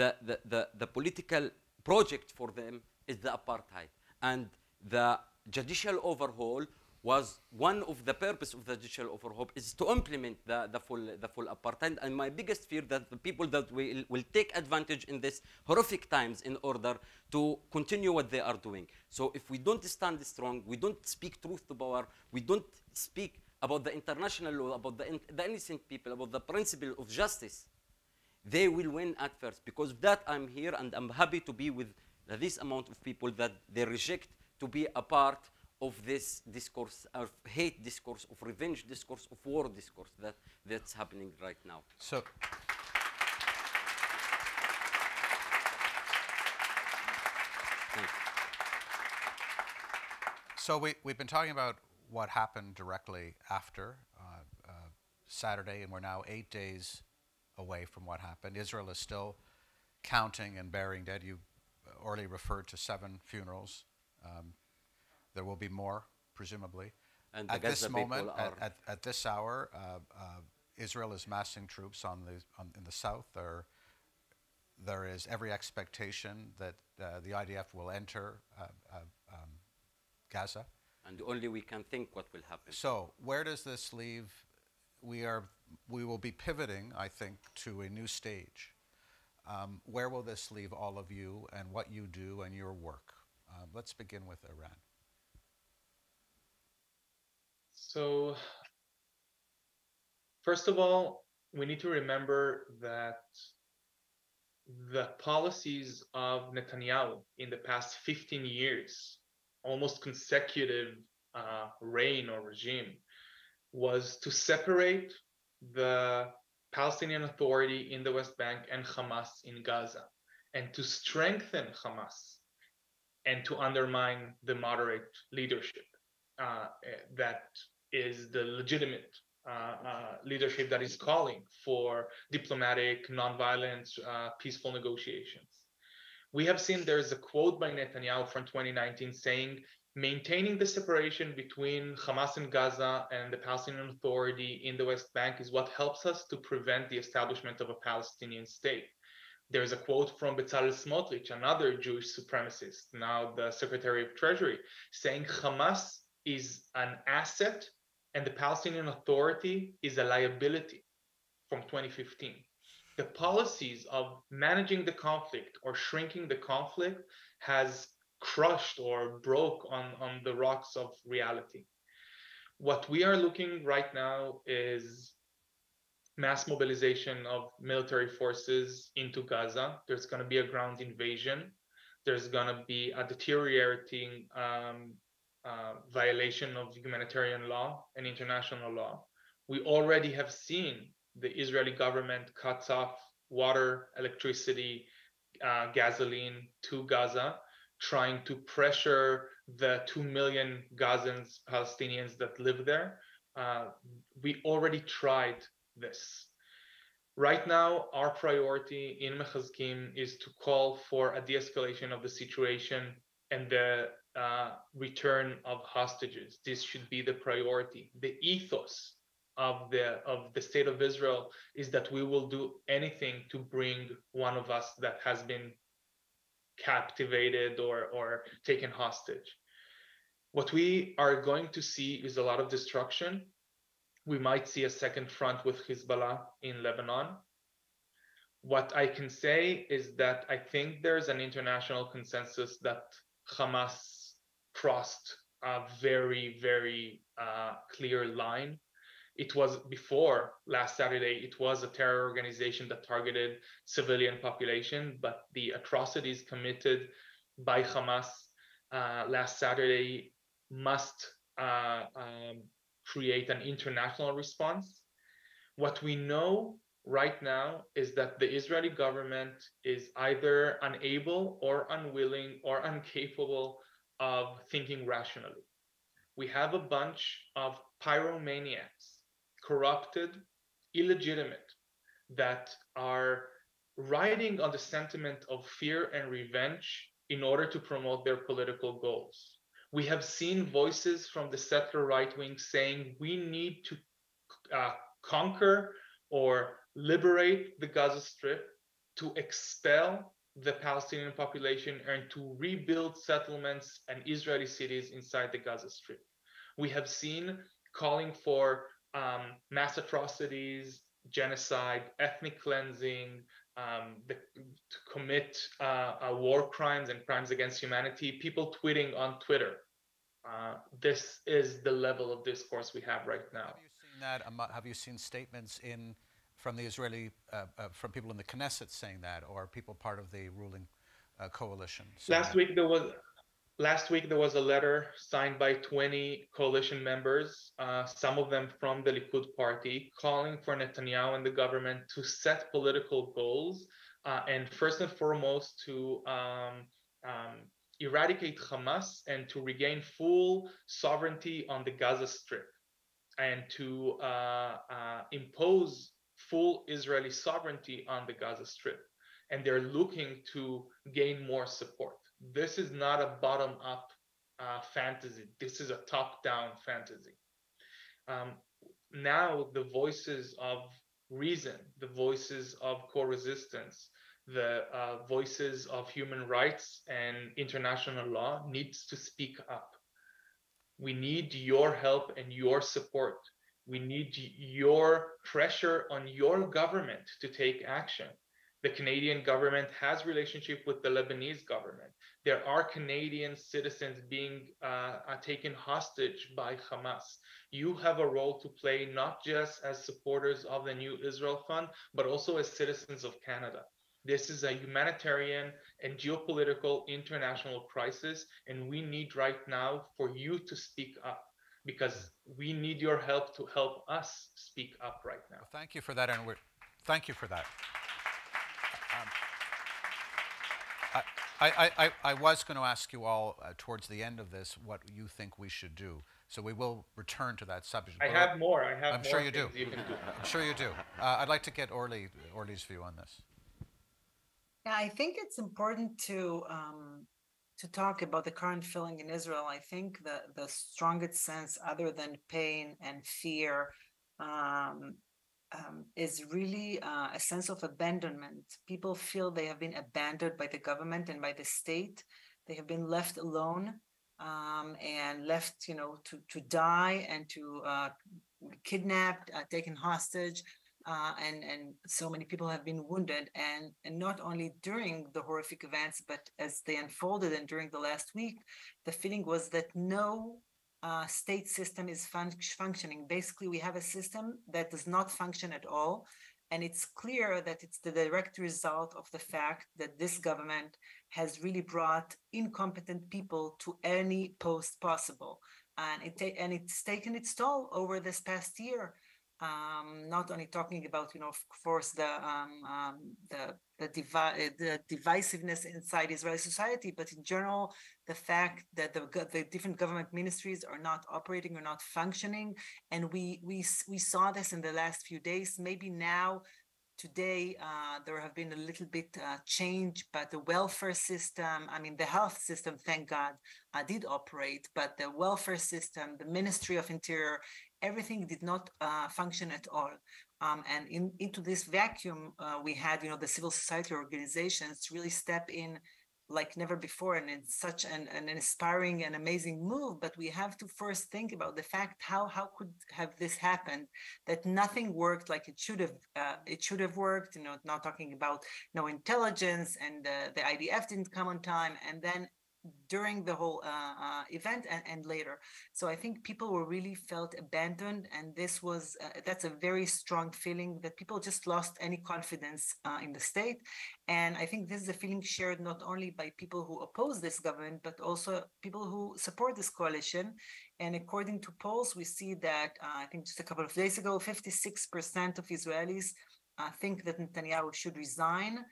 the, the, the, the political project for them is the apartheid. And the judicial overhaul was one of the purpose of the judicial overhaul is to implement the, the full the full apartheid. And my biggest fear that the people that will, will take advantage in this horrific times in order to continue what they are doing. So if we don't stand strong we don't speak truth to power we don't speak about the international law about the, the innocent people about the principle of justice they will win at first because of that i'm here and i'm happy to be with this amount of people that they reject to be a part of this discourse of hate discourse, of revenge discourse, of war discourse that, that's happening right now. So. So we, we've been talking about what happened directly after uh, uh, Saturday, and we're now eight days away from what happened. Israel is still counting and burying dead. You already referred to seven funerals. Um, there will be more, presumably. And at this moment, at, at, at, this hour, uh, uh, Israel is massing troops on the on, in the south. There, there is every expectation that uh, the IDF will enter uh, uh, um, Gaza. And only we can think what will happen. So, where does this leave? We are we will be pivoting, I think, to a new stage. Um, where will this leave all of you and what you do and your work? Uh, let's begin with Eran. So, first of all, we need to remember that the policies of Netanyahu in the past 15 years, almost consecutive uh, reign or regime, was to separate the Palestinian Authority in the West Bank and Hamas in Gaza, and to strengthen Hamas and to undermine the moderate leadership uh, that is the legitimate uh, uh, leadership that is calling for diplomatic, nonviolent, uh, peaceful negotiations. We have seen there's a quote by Netanyahu from 2019 saying, maintaining the separation between Hamas in Gaza and the Palestinian Authority in the West Bank is what helps us to prevent the establishment of a Palestinian state. There's a quote from Bezalel Smotrich, another Jewish supremacist, now the Secretary of Treasury, saying Hamas is an asset and the Palestinian Authority is a liability from 2015. The policies of managing the conflict or shrinking the conflict has crushed or broke on, on the rocks of reality. What we are looking right now is mass mobilization of military forces into Gaza. There's going to be a ground invasion. There's going to be a deteriorating um, uh, violation of humanitarian law and international law. We already have seen the Israeli government cuts off water, electricity, uh, gasoline to Gaza trying to pressure the 2 million Gazans, Palestinians that live there. Uh, we already tried this. Right now, our priority in Mehazkim is to call for a de-escalation of the situation and the uh, return of hostages. This should be the priority. The ethos of the of the state of Israel is that we will do anything to bring one of us that has been captivated or, or taken hostage. What we are going to see is a lot of destruction. We might see a second front with Hezbollah in Lebanon. What I can say is that I think there's an international consensus that Hamas crossed a very, very uh, clear line it was before last Saturday, it was a terror organization that targeted civilian population, but the atrocities committed by Hamas uh, last Saturday must uh, um, create an international response. What we know right now is that the Israeli government is either unable or unwilling or incapable of thinking rationally. We have a bunch of pyromaniacs corrupted, illegitimate, that are riding on the sentiment of fear and revenge in order to promote their political goals. We have seen voices from the settler right wing saying we need to uh, conquer or liberate the Gaza Strip to expel the Palestinian population and to rebuild settlements and Israeli cities inside the Gaza Strip. We have seen calling for um, mass atrocities, genocide, ethnic cleansing, um, the, to commit uh, uh, war crimes and crimes against humanity, people tweeting on Twitter. Uh, this is the level of discourse we have right now. Have you seen that? Have you seen statements in from the Israeli, uh, uh, from people in the Knesset saying that, or people part of the ruling uh, coalition? Last that? week there was last week there was a letter signed by 20 coalition members, uh, some of them from the Likud party, calling for Netanyahu and the government to set political goals uh, and first and foremost to um, um, eradicate Hamas and to regain full sovereignty on the Gaza Strip and to uh, uh impose full Israeli sovereignty on the Gaza Strip. And they're looking to gain more support this is not a bottom up uh, fantasy. This is a top down fantasy. Um, now, the voices of reason, the voices of core resistance, the uh, voices of human rights and international law needs to speak up. We need your help and your support. We need your pressure on your government to take action the Canadian government has relationship with the Lebanese government. There are Canadian citizens being uh, uh, taken hostage by Hamas. You have a role to play not just as supporters of the New Israel Fund, but also as citizens of Canada. This is a humanitarian and geopolitical international crisis, and we need right now for you to speak up because we need your help to help us speak up right now. Well, thank you for that, and we're, thank you for that. I, I, I, was going to ask you all uh, towards the end of this what you think we should do. So we will return to that subject. I have more. I have more. I'm more sure you do. you do. I'm sure you do. Uh, I'd like to get Orly, Orly's view on this. Yeah, I think it's important to um, to talk about the current feeling in Israel. I think the the strongest sense, other than pain and fear, um, um, is really uh, a sense of abandonment. People feel they have been abandoned by the government and by the state. They have been left alone um, and left, you know, to to die and to uh, kidnapped, uh, taken hostage. Uh, and and so many people have been wounded, and and not only during the horrific events, but as they unfolded and during the last week, the feeling was that no uh, state system is fun- functioning. Basically, we have a system that does not function at all. And it's clear that it's the direct result of the fact that this government has really brought incompetent people to any post possible. And, it ta- and it's taken its toll over this past year um, not only talking about, you know, of course, the um, um, the the, divi- the divisiveness inside Israeli society, but in general, the fact that the the different government ministries are not operating or not functioning, and we we we saw this in the last few days. Maybe now today uh, there have been a little bit uh, change but the welfare system i mean the health system thank god uh, did operate but the welfare system the ministry of interior everything did not uh, function at all. Um, and in, into this vacuum uh, we had you know the civil society organizations really step in like never before. And it's such an, an inspiring and amazing move. But we have to first think about the fact how how could have this happened? That nothing worked like it should have uh, it should have worked you know not talking about no intelligence and uh, the idf didn't come on time. And then during the whole uh, uh, event and, and later. So I think people were really felt abandoned, and this was uh, that's a very strong feeling that people just lost any confidence uh, in the state. And I think this is a feeling shared not only by people who oppose this government, but also people who support this coalition. And according to polls, we see that uh, I think just a couple of days ago, 56% of Israelis uh, think that Netanyahu should resign,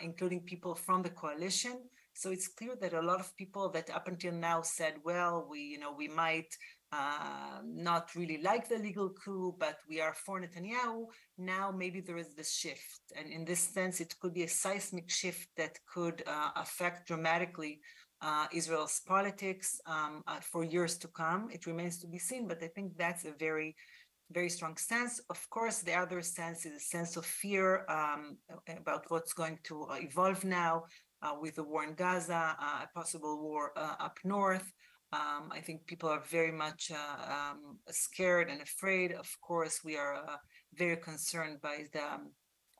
including people from the coalition. So it's clear that a lot of people that up until now said, well, we, you know, we might uh, not really like the legal coup, but we are for Netanyahu. Now maybe there is this shift. And in this sense, it could be a seismic shift that could uh, affect dramatically uh, Israel's politics um, uh, for years to come. It remains to be seen, but I think that's a very very strong sense. Of course, the other sense is a sense of fear um, about what's going to uh, evolve now with the war in Gaza, uh, a possible war uh, up north. Um, I think people are very much um, scared and afraid. Of course, we are very concerned by the um,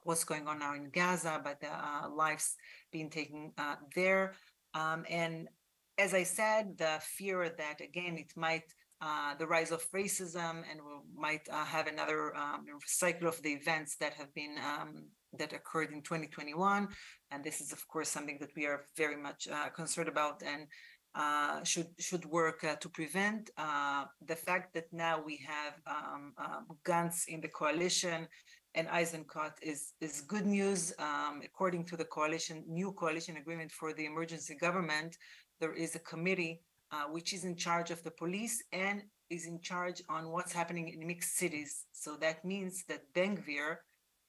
what's going on now in Gaza, by the lives being taken there. Um, and as I said, the fear that again it might uh, the rise of racism and we might uh, have another um, cycle of the events that have been um, that occurred in 2021 and this is of course something that we are very much uh, concerned about and uh, should should work uh, to prevent uh, the fact that now we have um, um in the coalition and Eisenkot is is good news. Um, according to the coalition new coalition agreement for the emergency government, there is a committee uh, which is in charge of the police and is in charge on what's happening in mixed cities. So that means that Ben Gvir,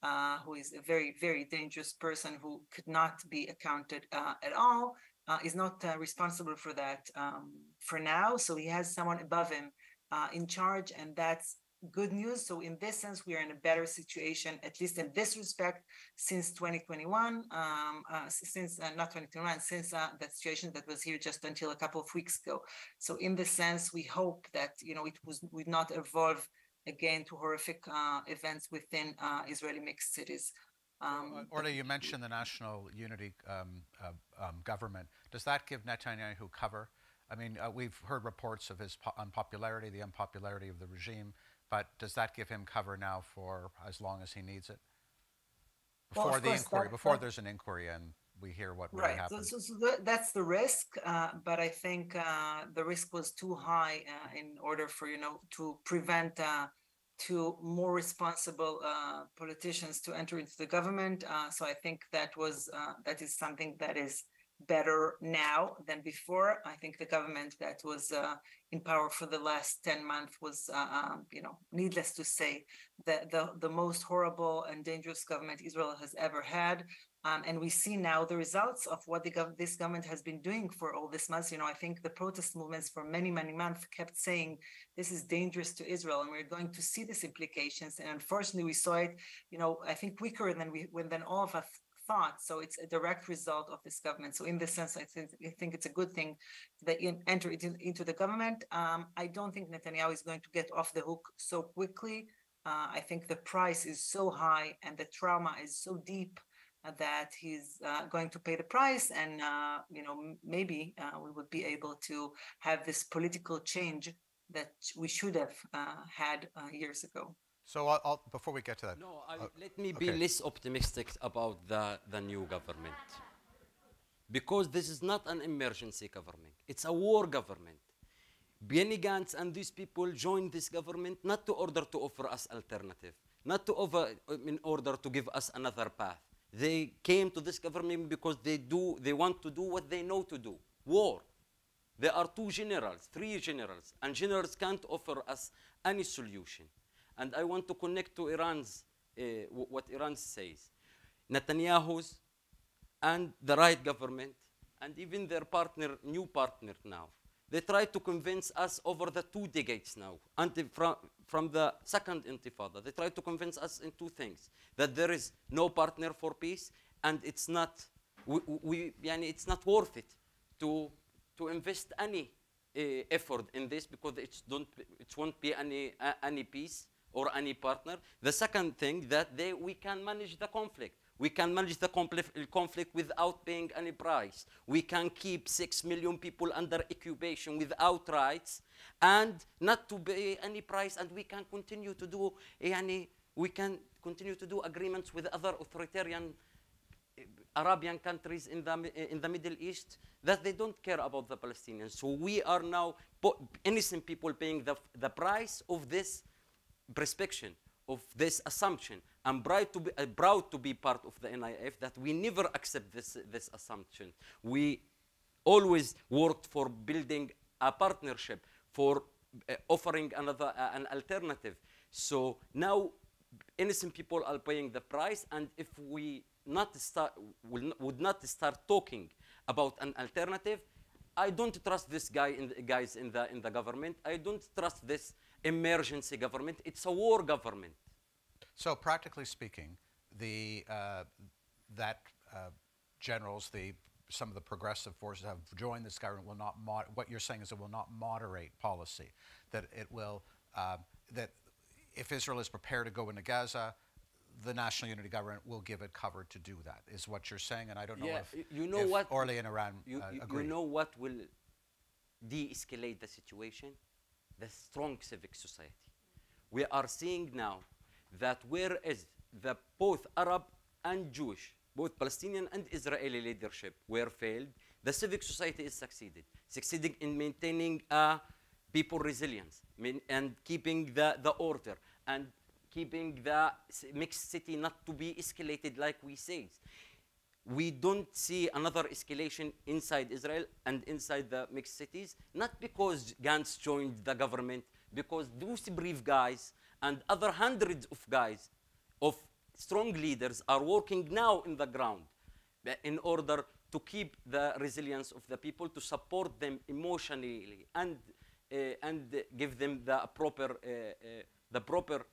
uh, who is a very, very dangerous person who could not be accounted uh, at all, uh, is not uh, responsible for that um, for now. So he has someone above him uh, in charge, and that's good news. So in this sense, we are in a better situation, at least in this respect, since 2021, um, since not 2021, since that situation that was here just until a couple of weeks ago. So in this sense, we hope that you know it was would not evolve again to horrific uh, events within uh, Israeli mixed cities. Um, Orly, you mentioned the National Unity um, uh, um, government. Does that give Netanyahu cover? I mean, we've heard reports of his unpopularity, the unpopularity of the regime. But does that give him cover now for as long as he needs it? Before well, the course, inquiry, that, before that, there's an inquiry and we hear what really right. happened. So, so, so that's the risk, uh, but I think uh, the risk was too high uh, in order for you know to prevent uh, to more responsible uh, politicians to enter into the government. Uh, so I think that was that is something that is better now than before. I think the government that was uh, in power for the last 10 months was, uh, um, you know, needless to say, the, the, the most horrible and dangerous government Israel has ever had. Um, and we see now the results of what gov- this government has been doing for all this months. You know, I think the protest movements for many, many months kept saying this is dangerous to Israel, and we're going to see these implications. And unfortunately, we saw it, you know, I think quicker than we when than all of us thought. So it's a direct result of this government. So in this sense, I think, I think it's a good thing that you enter it in, into the government. Um, I don't think Netanyahu is going to get off the hook so quickly. Uh, I think the price is so high and the trauma is so deep that he's uh, going to pay the price, and uh, you know maybe uh, we would be able to have this political change that we should have uh, had uh, years ago. So I'll, I'll, before we get to that, No, I, uh, let me be okay. less optimistic about the, the new government. Because this is not an emergency government, it's a war government. Benny Gantz and these people joined this government not to order to offer us alternative, not to over, in order to give us another path. They came to this government because they do, they want to do what they know to do, war. There are two generals, three generals, and generals can't offer us any solution. And I want to connect to Eran's, uh, what Eran says. Netanyahu's and the right government, and even their partner, new partner now, they try to convince us over the two decades now, from, from the second intifada, they try to convince us in two things, that there is no partner for peace, and it's not, we, we, yani it's not worth it to, to invest any uh, effort in this because it's don't, it won't be any, uh, any peace or any partner. The second thing that they, we can manage the conflict. We can manage the conflict, without paying any price. We can keep six million people under occupation without rights and not to pay any price. And we can continue to do, yani, we can continue to do agreements with other authoritarian eh, Arabian countries in the, in the Middle East that they don't care about the Palestinians. So we are now innocent people paying the, the price of this prescription, of this assumption. I'm proud to be, uh, proud to be part of the NIF that we never accept this, this assumption. We always worked for building a partnership, for uh, offering another uh, an alternative. So now innocent people are paying the price, and if we not start will would not start talking about an alternative, I don't trust this guy in the, guys in the in the government. I don't trust this emergency government. It's a war government. So practically speaking, the uh, that uh, generals, the some of the progressive forces have joined this government will not. Mod- what you're saying is it will not moderate policy. That it will. Uh, that if Israel is prepared to go into Gaza, the national unity government will give it cover to do that. Is what you're saying, and I don't know if you know if what- Orly and Eran You, uh, you- agree. you know what will de-escalate the situation? The strong civic society. We are seeing now that whereas the both Arab and Jewish, both Palestinian and Israeli leadership were failed, the civic society is succeeded, succeeding in maintaining a people resilience and keeping the, the order and keeping the mixed city not to be escalated like we say we don't see another escalation inside Israel and inside the mixed cities, not because Gantz joined the government, because those brave guys and other hundreds of guys, of strong leaders, are working now in the ground uh, in order to keep the resilience of the people, to support them emotionally, and uh, and give them the proper uh, uh, the proper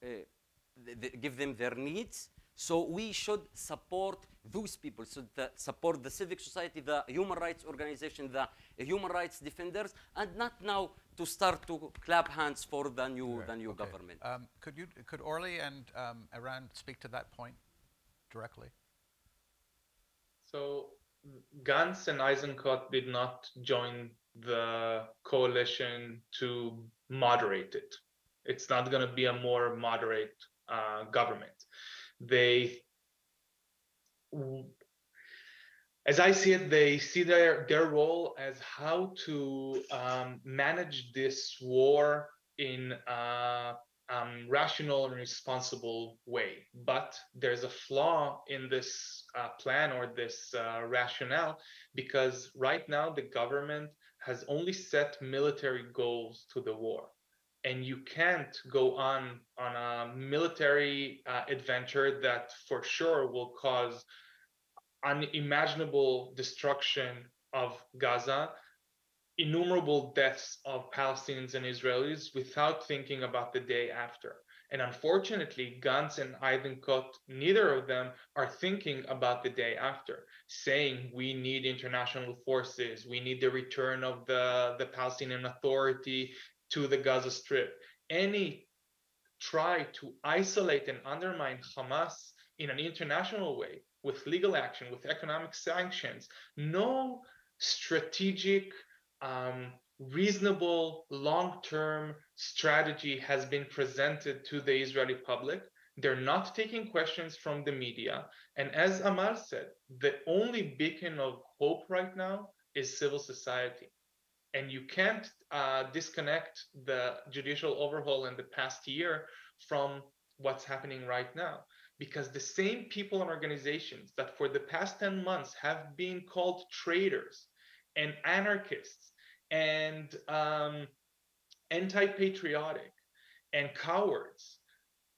th- give them their needs. So we should support those people, so the, support the civic society, the human rights organization, the human rights defenders, and not now to start to clap hands for the new, Right, the new okay. government. Um, could you could Orly and um, Eran speak to that point directly? So Gantz and Eisenkot did not join the coalition to moderate it. It's not going to be a more moderate uh, government. They, as I see it, they see their their role as how to um, manage this war in a um, rational and responsible way. But there's a flaw in this uh, plan or this uh, rationale because right now the government has only set military goals to the war. And you can't go on on a military uh, adventure that for sure will cause unimaginable destruction of Gaza innumerable deaths of Palestinians and Israelis without thinking about the day after. And unfortunately, Gantz and Eisenkot, neither of them are thinking about the day after, saying we need international forces, we need the return of the, the Palestinian Authority to the Gaza Strip. Any try to isolate and undermine Hamas in an international way with legal action, with economic sanctions, no strategic um, reasonable long-term strategy has been presented to the Israeli public. They're not taking questions from the media. And as Amal said, the only beacon of hope right now is civil society. And you can't uh, disconnect the judicial overhaul in the past year from what's happening right now. Because the same people and organizations that for the past 10 months have been called traitors and anarchists and um, anti-patriotic and cowards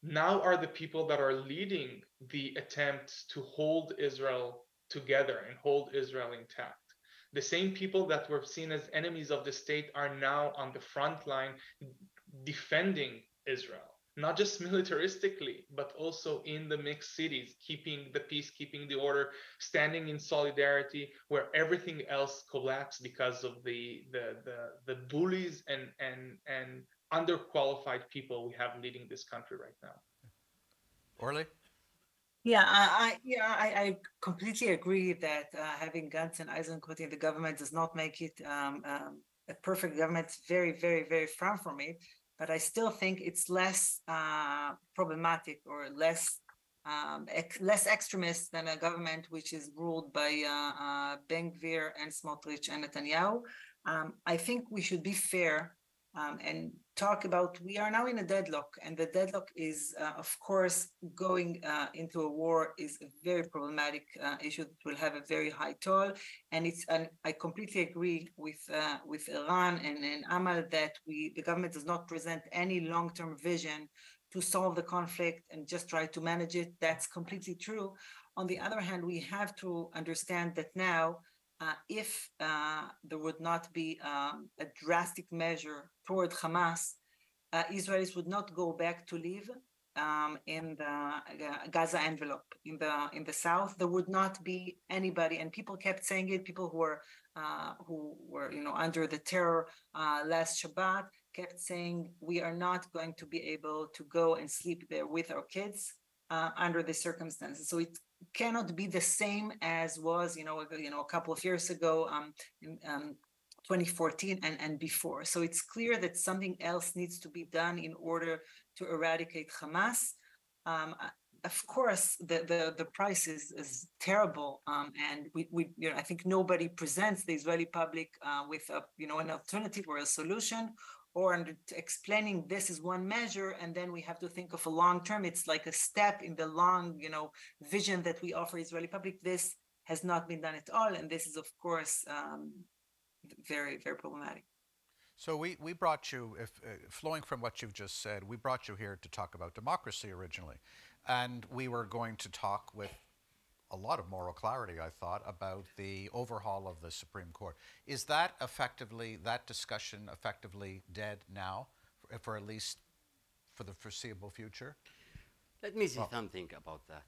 now are the people that are leading the attempts to hold Israel together and hold Israel intact. The same people that were seen as enemies of the state are now on the front line defending Israel not just militaristically, but also in the mixed cities, keeping the peace, keeping the order, standing in solidarity where everything else collapsed because of the the the, the bullies and and and underqualified people we have leading this country right now. Orly? Yeah, I, I yeah, I, I, completely agree that uh, having Gantz and Eisenkot in the government does not make it um, um, a perfect government. It's very, very, very far from it but I still think it's less uh, problematic or less um, ex- less extremist than a government which is ruled by uh, uh, Ben Gvir and Smotrich and Netanyahu. Um, I think we should be fair um, and talk about we are now in a deadlock and the deadlock is uh, of course going uh, into a war is a very problematic uh, issue that will have a very high toll. And it's i completely agree with uh, with Eran and, and amal that we the government does not present any long-term vision to solve the conflict and just try to manage it. That's completely true. On the other hand we have to understand that now uh, if uh, there would not be um, a drastic measure toward Hamas, uh, Israelis would not go back to live um, in the uh, Gaza envelope in the in the south. There would not be anybody, and people kept saying it. People who were uh, who were you know under the terror uh, last Shabbat kept saying we are not going to be able to go and sleep there with our kids under the circumstances. So it cannot be the same as was you know you know a couple of years ago um, in, um, 2014 and, and before. So it's clear that something else needs to be done in order to eradicate Hamas. Um, of course, the, the, the price is, is terrible, um, and we, we you know, I think nobody presents the Israeli public uh, with a you know an alternative or a solution or explaining this is one measure and then we have to think of a long term it's like a step in the long you know vision that we offer israeli public this has not been done at all and this is of course um, very very problematic so we, we brought you, if, uh, flowing from what you've just said, we brought you here to talk about democracy originally. And we were going to talk with a lot of moral clarity, I thought, about the overhaul of the Supreme Court. Is that effectively, that discussion effectively dead now, for, for at least for the foreseeable future? Let me say well, something about that.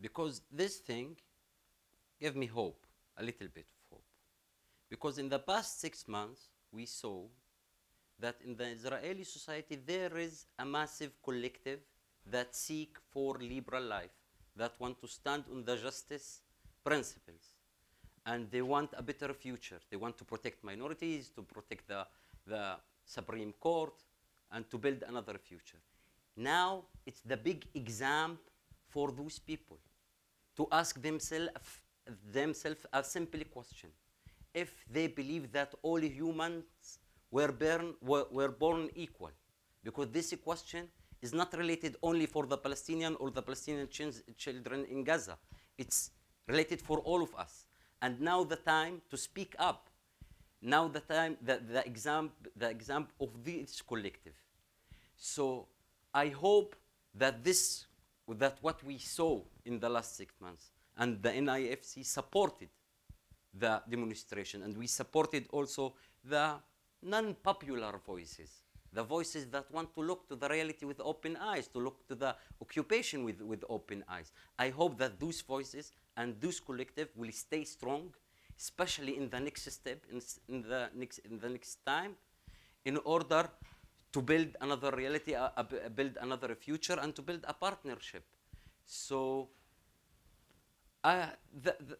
Because this thing gave me hope, a little bit of hope. Because in the past six months, we saw that in the Israeli society there is a massive collective that seek for liberal life that want to stand on the justice principles. And they want a better future. They want to protect minorities, to protect the, the Supreme Court, and to build another future. Now it's the big exam for those people to ask themselves themselves a simple question. If they believe that all humans were born, were, were born equal, because this question is not related only for the Palestinian or the Palestinian chins- children in Gaza. It's related for all of us. And now the time to speak up. Now the time, the, the exam, the exam of this collective. So I hope that this, that what we saw in the last six months, and the NIFC supported the demonstration, and we supported also the non-popular voices, the voices that want to look to the reality with open eyes, to look to the occupation with, with open eyes. I hope that those voices and those collective will stay strong, especially in the next step, in, in the next in the next time, in order to build another reality, uh, uh, build another future, and to build a partnership. So I, the, the,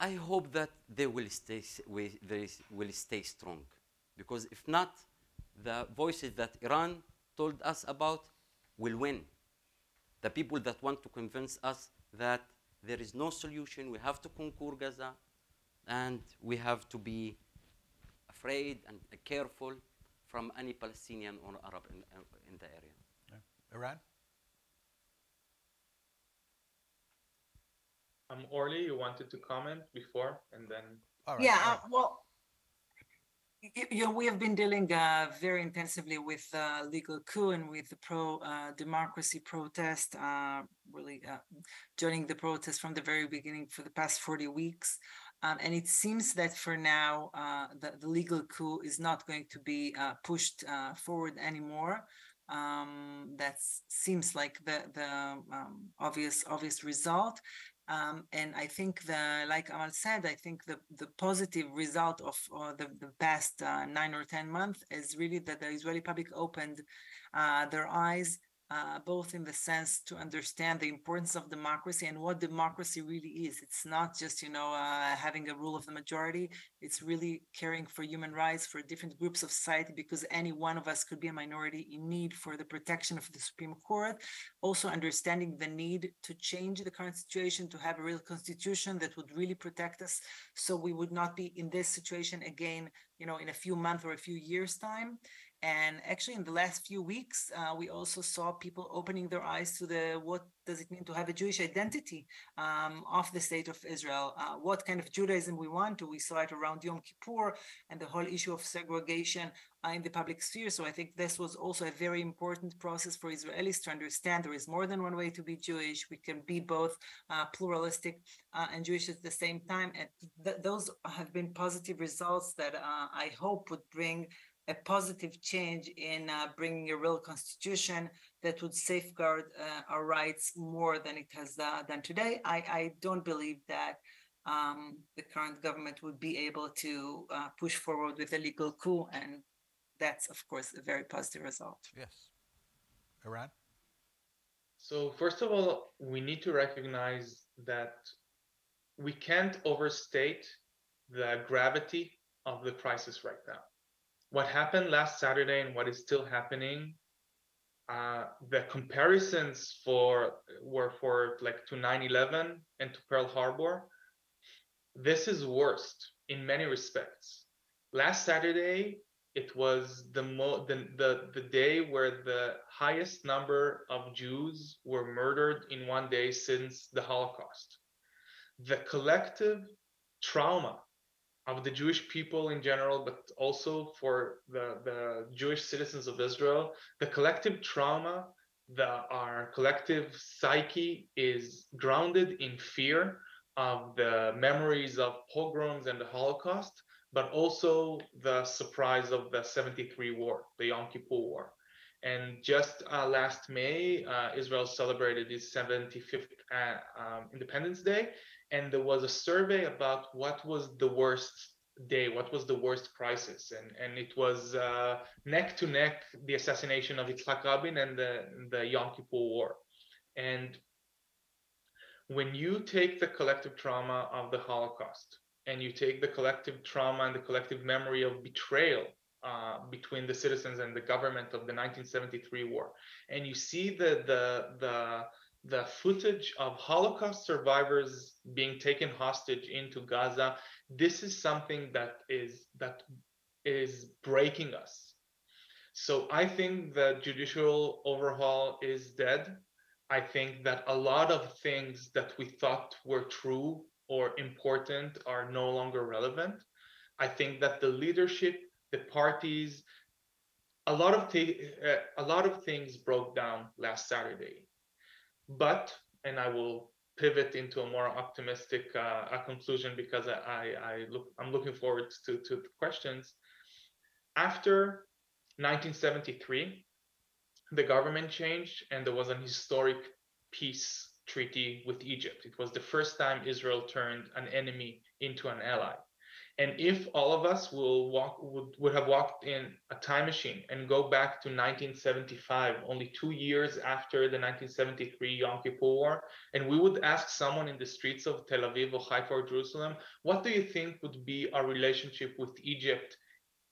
I- hope that they will stay, s- wi- they will stay strong. Because if not, the voices that Eran told us about will win. The people that want to convince us that there is no solution, we have to conquer Gaza, and we have to be afraid and careful from any Palestinian or Arab in, in the area. Yeah. Eran? Um, Orly, you wanted to comment before, and then All right. Yeah, uh, well, y- you know, we have been dealing uh, very intensively with uh, legal coup and with the pro uh, democracy protest, uh, really uh, joining the protest from the very beginning for the past 40 weeks. Um, and it seems that for now, uh, the, the legal coup is not going to be pushed forward anymore. Um, that seems like the the um, obvious obvious result. Um, and I think the, like Amal said, I think the, the positive result of uh, the, the past uh, nine or 10 months is really that the Israeli public opened uh, their eyes, uh, both in the sense to understand the importance of democracy and what democracy really is. It's not just, you know, uh, having a rule of the majority. It's really caring for human rights for different groups of society because any one of us could be a minority in need for the protection of the Supreme Court also understanding the need to change the current situation to have a real constitution that would really protect us so we would not be in this situation again you know in a few months or a few years time and actually in the last few weeks uh, we also saw people opening their eyes to the what does it mean to have a jewish identity um, of the state of israel uh, what kind of judaism we want to we saw it around yom kippur and the whole issue of segregation uh, in the public sphere. So I think this was also a very important process for Israelis to understand there is more than one way to be Jewish. We can be both uh, pluralistic uh, and Jewish at the same time. And th- those have been positive results that uh, I hope would bring a positive change in uh, bringing a real constitution that would safeguard uh, our rights more than it has uh, done today. I, I don't believe that um, the current government would be able to uh, push forward with a legal coup and that's of course a very positive result. Yes. Eran? So first of all, we need to recognize that we can't overstate the gravity of the crisis right now. What happened last Saturday and what is still happening, uh, the comparisons for were for like to 9/11 and to Pearl Harbor. This is worst in many respects. Last Saturday, it was the, mo- the the the day where the highest number of Jews were murdered in one day since the Holocaust. The collective trauma of the Jewish people in general, but also for the, the Jewish citizens of Israel, the collective trauma, the our collective psyche is grounded in fear of the memories of pogroms and the Holocaust, but also the surprise of the 73 war, the Yom Kippur War. And just uh, last May, uh, Israel celebrated its 75th uh, um, Independence Day. And there was a survey about what was the worst day, what was the worst crisis. And, and it was uh, neck to neck the assassination of Yitzhak Rabin and the, the Yom Kippur War. And when you take the collective trauma of the Holocaust and you take the collective trauma and the collective memory of betrayal uh, between the citizens and the government of the 1973 war, and you see the the the the footage of Holocaust survivors being taken hostage into Gaza, this is something that is that is breaking us. So I think the judicial overhaul is dead. I think that a lot of things that we thought were true or important are no longer relevant. I think that the leadership, the parties, a lot of th- uh, a lot of things broke down last Saturday. But and I will pivot into a more optimistic uh, a conclusion because I, I look I'm looking forward to to the questions. After 1973, the government changed and there was an historic peace treaty with Egypt. It was the first time Israel turned an enemy into an ally. And if all of us will walk would, would have walked in a time machine and go back to 1975, only two years after the 1973 Yom Kippur War, and we would ask someone in the streets of Tel Aviv or Haifa or Jerusalem, what do you think would be our relationship with Egypt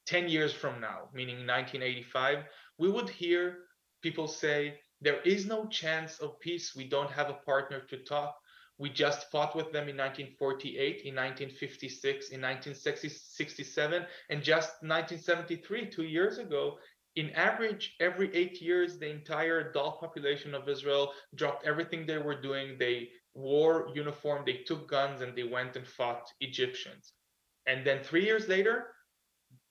10 years from now, meaning 1985? We would hear people say, there is no chance of peace. We don't have a partner to talk. We just fought with them in 1948, in 1956, in 1967, and just 1973, two years ago. In average, every eight years, the entire adult population of Israel dropped everything they were doing. They wore uniform, they took guns, and they went and fought Egyptians. And then three years later,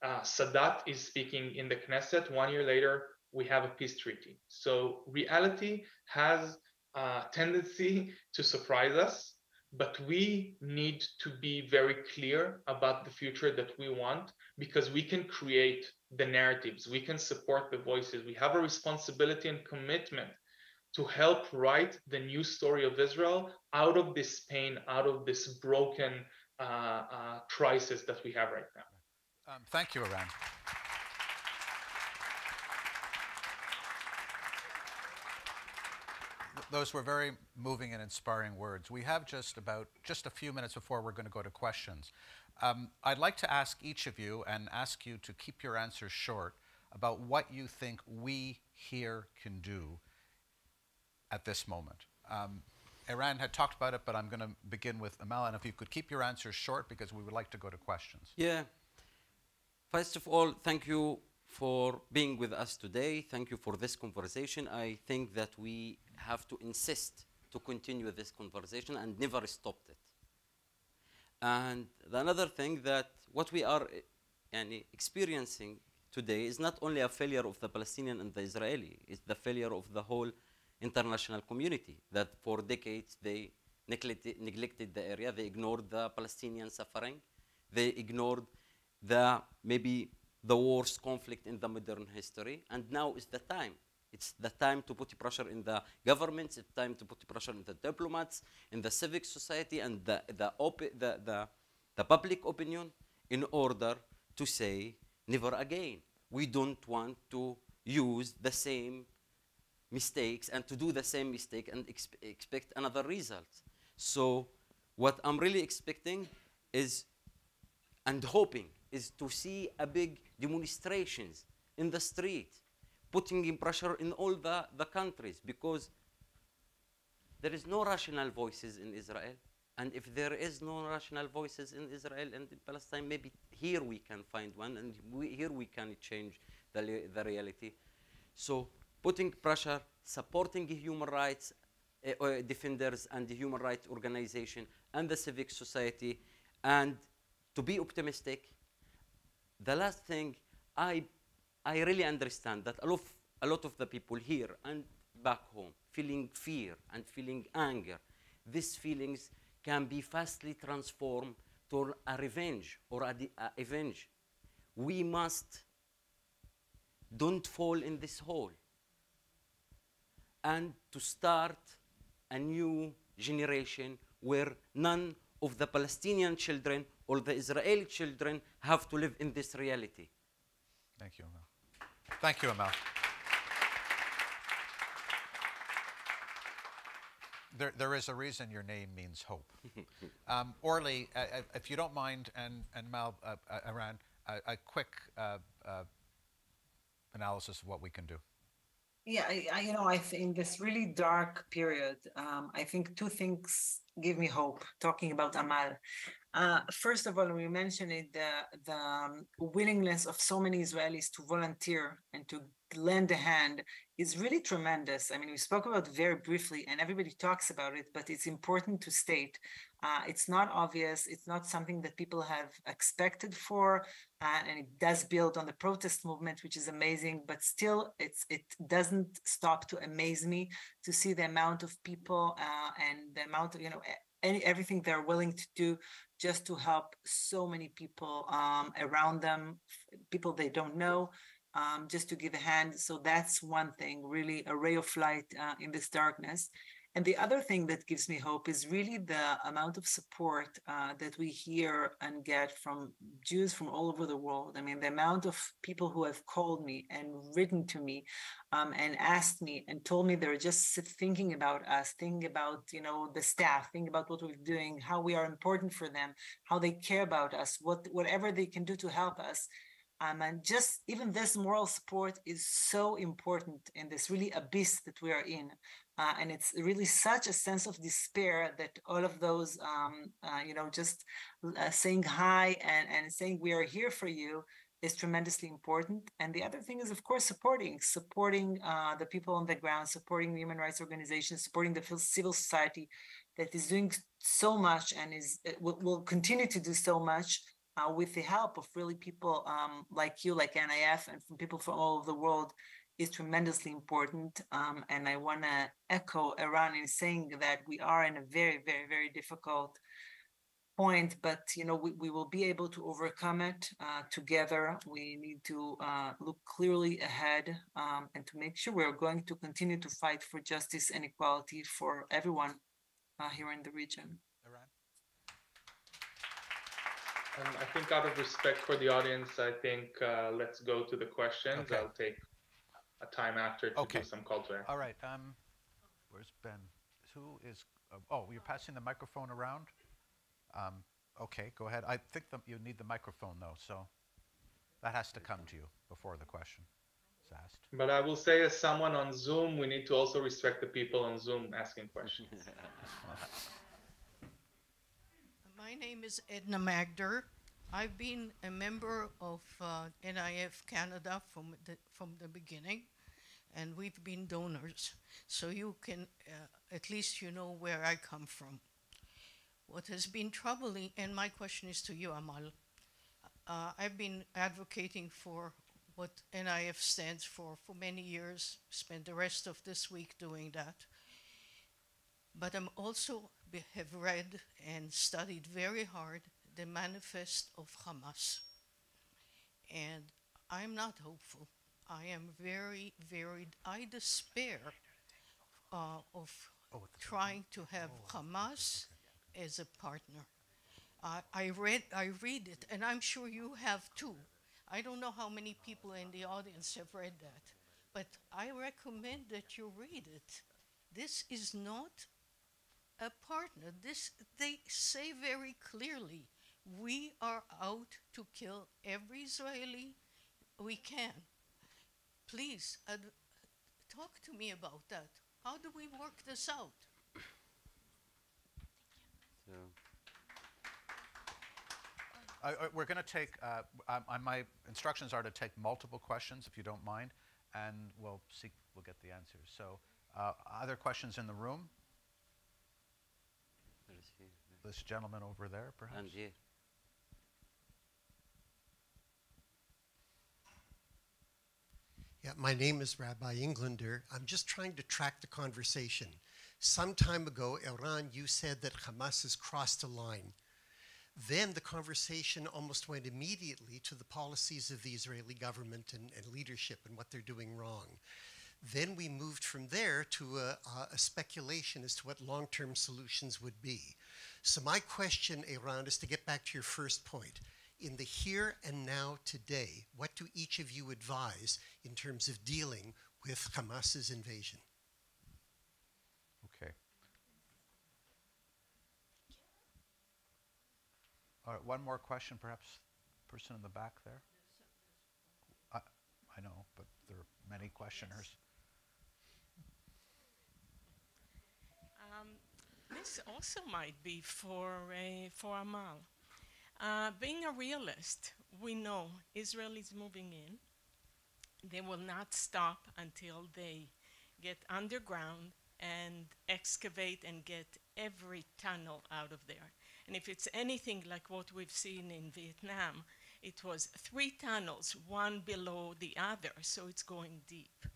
uh, Sadat is speaking in the Knesset. One year later, we have a peace treaty. So reality has a tendency to surprise us, but we need to be very clear about the future that we want because we can create the narratives, we can support the voices. We have a responsibility and commitment to help write the new story of Israel out of this pain, out of this broken uh, uh, crisis that we have right now. Um, thank you, Eran. Those were very moving and inspiring words. We have just about just a few minutes before we're going to go to questions. Um, I'd like to ask each of you and ask you to keep your answers short about what you think we here can do at this moment. Um, Eran had talked about it, but I'm going to begin with Amal. And if you could keep your answers short because we would like to go to questions. Yeah. First of all, thank you for being with us today. Thank you for this conversation. I think that we have to insist to continue this conversation and never stop it. And the another thing that what we are uh, experiencing today is not only a failure of the Palestinian and the Israeli, it's the failure of the whole international community that for decades they neglected, neglected the area, they ignored the Palestinian suffering, they ignored the maybe the worst conflict in the modern history, and now is the time. It's the time to put pressure in the governments, it's time to put pressure in the diplomats, in the civic society, and the, the, the, the, the public opinion in order to say, never again. We don't want to use the same mistakes and to do the same mistake and exp expect another result. So what I'm really expecting is and hoping is to see a big demonstrations in the street, putting in pressure in all the, the countries because there is no rational voices in Israel. And if there is no rational voices in Israel and in Palestine, maybe here we can find one, and we, here we can change the, the reality. So putting pressure, supporting human rights uh, defenders and the human rights organization and the civic society, and to be optimistic the last thing, I, I really understand that a lot, of, a lot of the people here and back home feeling fear and feeling anger, these feelings can be fastly transformed to a revenge or a, a avenge. We must don't fall in this hole and to start a new generation where none of the Palestinian children or the Israeli children have to live in this reality. Thank you. Thank you, Amal. There, there is a reason your name means hope. um, Orly, uh, uh, if you don't mind, and, and Mal, uh, uh, Eran, a quick uh, uh, analysis of what we can do. Yeah, I, I, you know, I think this really dark period, um, I think two things give me hope. Talking about Amal, uh, first of all, we mentioned it, the the um, willingness of so many Israelis to volunteer and to lend a hand is really tremendous. I mean, we spoke about very briefly, and everybody talks about it, but it's important to state uh, it's not obvious. It's not something that people have expected for, uh, and it does build on the protest movement, which is amazing. But still, it's it doesn't stop to amaze me to see the amount of people uh, and the amount of you know any everything they're willing to do just to help so many people um, around them, people they don't know. Um, just to give a hand. So that's one thing, really a ray of light uh, in this darkness. And the other thing that gives me hope is really the amount of support uh, that we hear and get from Jews from all over the world. I mean, the amount of people who have called me and written to me um, and asked me and told me they're just thinking about us, thinking about, you know, the staff, thinking about what we're doing, how we are important for them, how they care about us, what whatever they can do to help us. Um, and just even this moral support is so important in this really abyss that we are in. Uh, and it's really such a sense of despair that all of those, um, uh, you know, just uh, saying hi and, and saying we are here for you is tremendously important. And the other thing is, of course, supporting, supporting uh, the people on the ground, supporting human rights organizations, supporting the civil society that is doing so much and is will, will continue to do so much uh, with the help of really people um, like you, like NIF, and from people from all over the world is tremendously important. Um, and I want to echo Eran in saying that we are in a very, very, very difficult point, but you know we, we will be able to overcome it uh, together. We need to uh, look clearly ahead um, and to make sure we're going to continue to fight for justice and equality for everyone uh, here in the region. And I think out of respect for the audience, I think uh, let's go to the questions. Okay. I'll take a time after to Okay. do some call to action. All right. Um, where's Ben? Who is? Uh, oh, you're passing the microphone around. Um, okay, go ahead. I think the, you need the microphone though, so that has to come to you before the question is asked. But I will say, as someone on Zoom, we need to also respect the people on Zoom asking questions. My name is Edna Magder. I've been a member of uh, NIF Canada from the, from the beginning, and we've been donors. So you can, uh, at least you know where I come from. What has been troubling, and my question is to you, Amal. Uh, I've been advocating for what NIF stands for for many years, spent the rest of this week doing that. But I'm also have read and studied very hard the manifest of Hamas. And I'm not hopeful. I am very, very, I despair uh, of trying to have Hamas as a partner. I I read, I read it, and I'm sure you have too. I don't know how many people in the audience have read that, but I recommend that you read it. This is not a partner. This they say very clearly. We are out to kill every Israeli we can. Please ad- talk to me about that. How do we work this out? So, I, I, we're going to take. Uh, uh, my instructions are to take multiple questions, if you don't mind, and we'll see. We'll get the answers. So, uh, other questions in the room? here, This gentleman over there, perhaps. and here. Yeah, my name is Rabbi Englander. I'm just trying to track the conversation. Some time ago, Eran, you said that Hamas has crossed a line. Then the conversation almost went immediately to the policies of the Israeli government and, and leadership and what they're doing wrong. Then we moved from there to a, a speculation as to what long term solutions would be. So, my question, Eran, is to get back to your first point in the here and now today, what do each of you advise in terms of dealing with Hamas's invasion? Okay. All right, one more question, perhaps person in the back there. I, I know, but there are many questioners. Um, this also might be for, uh, for Amal. Uh, being a realist, we know Israel is moving in. They will not stop until they get underground and excavate and get every tunnel out of there. And if it's anything like what we've seen in Vietnam, it was three tunnels, one below the other, so it's going deep.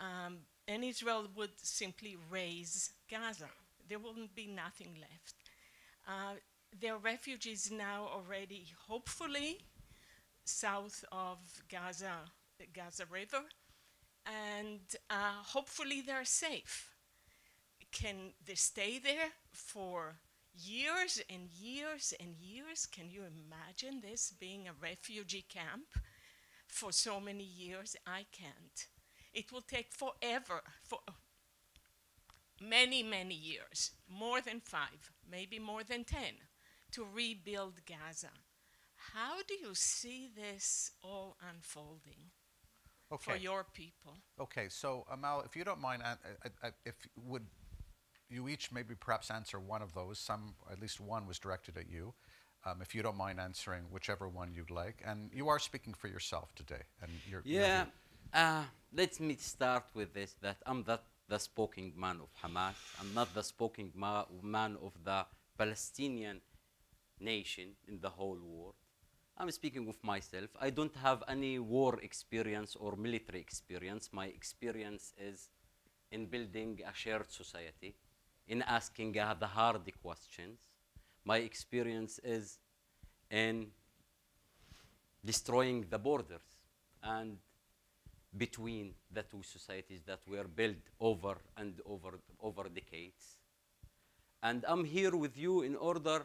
Um, and Israel would simply raze Gaza. There wouldn't be nothing left. Uh, there are refugees now already, hopefully, south of Gaza, the Gaza River, and uh, hopefully they're safe. Can they stay there for years and years and years? Can you imagine this being a refugee camp for so many years? I can't. It will take forever, for many, many years, more than five, maybe more than ten, to rebuild Gaza. How do you see this all unfolding Okay. for your people? Okay, so Amal, if you don't mind, uh, uh, uh, if would you each maybe perhaps answer one of those? Some, at least one, was directed at you. Um, if you don't mind answering whichever one you'd like, and you are speaking for yourself today, and you're Yeah, uh, let me start with this that I'm the, the spoken man of Hamas. I'm not the spoken ma- man of the Palestinian nation in the whole world. I'm speaking of myself. I don't have any war experience or military experience. My experience is in building a shared society, in asking uh, the hard questions. My experience is in destroying the borders and between the two societies that were built over and over over decades. And I'm here with you in order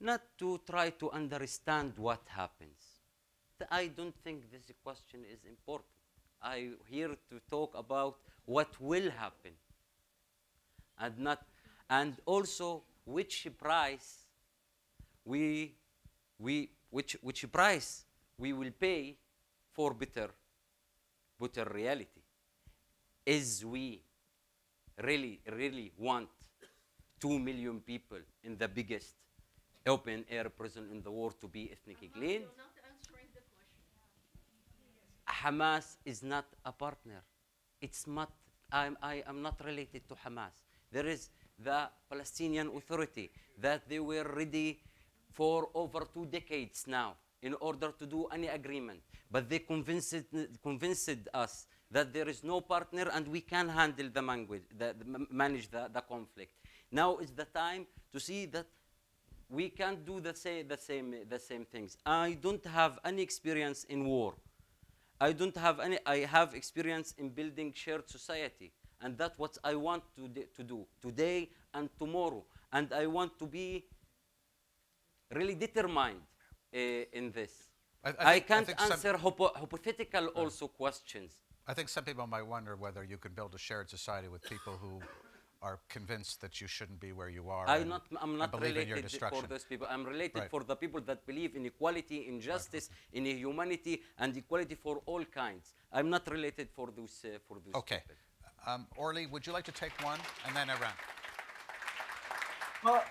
not to try to understand what happens. I don't think this question is important. I'm here to talk about what will happen and not and also which price we we which which price we will pay for better better reality is we really really want 2 million people in the biggest open air prison in the world to be ethnically clean Hamas is not a partner. It's not, I'm, I am not related to Hamas. There is the Palestinian Authority that they were ready for over two decades now in order to do any agreement. But they convinced, convinced us that there is no partner and we can handle the language, the, the, manage the, the conflict. Now is the time to see that we can't do the, say, the, same, the same things. I don't have any experience in war. I don't have any, I have experience in building shared society. And that's what I want to, to do today and tomorrow. And I want to be really determined uh, in this. I- I I, can't some- answer hypo- hypothetical also questions. I think some people might wonder whether you can build a shared society with people who are convinced that you shouldn't be where you are. I'm not, I'm and not believe in your related for destruction. those people. I'm related Right. for the people that believe in equality, in justice, in humanity, and equality for all kinds. I'm not related for those, uh, for those Okay. people. Um, Orly, would you like to take one? And then Eran. Well,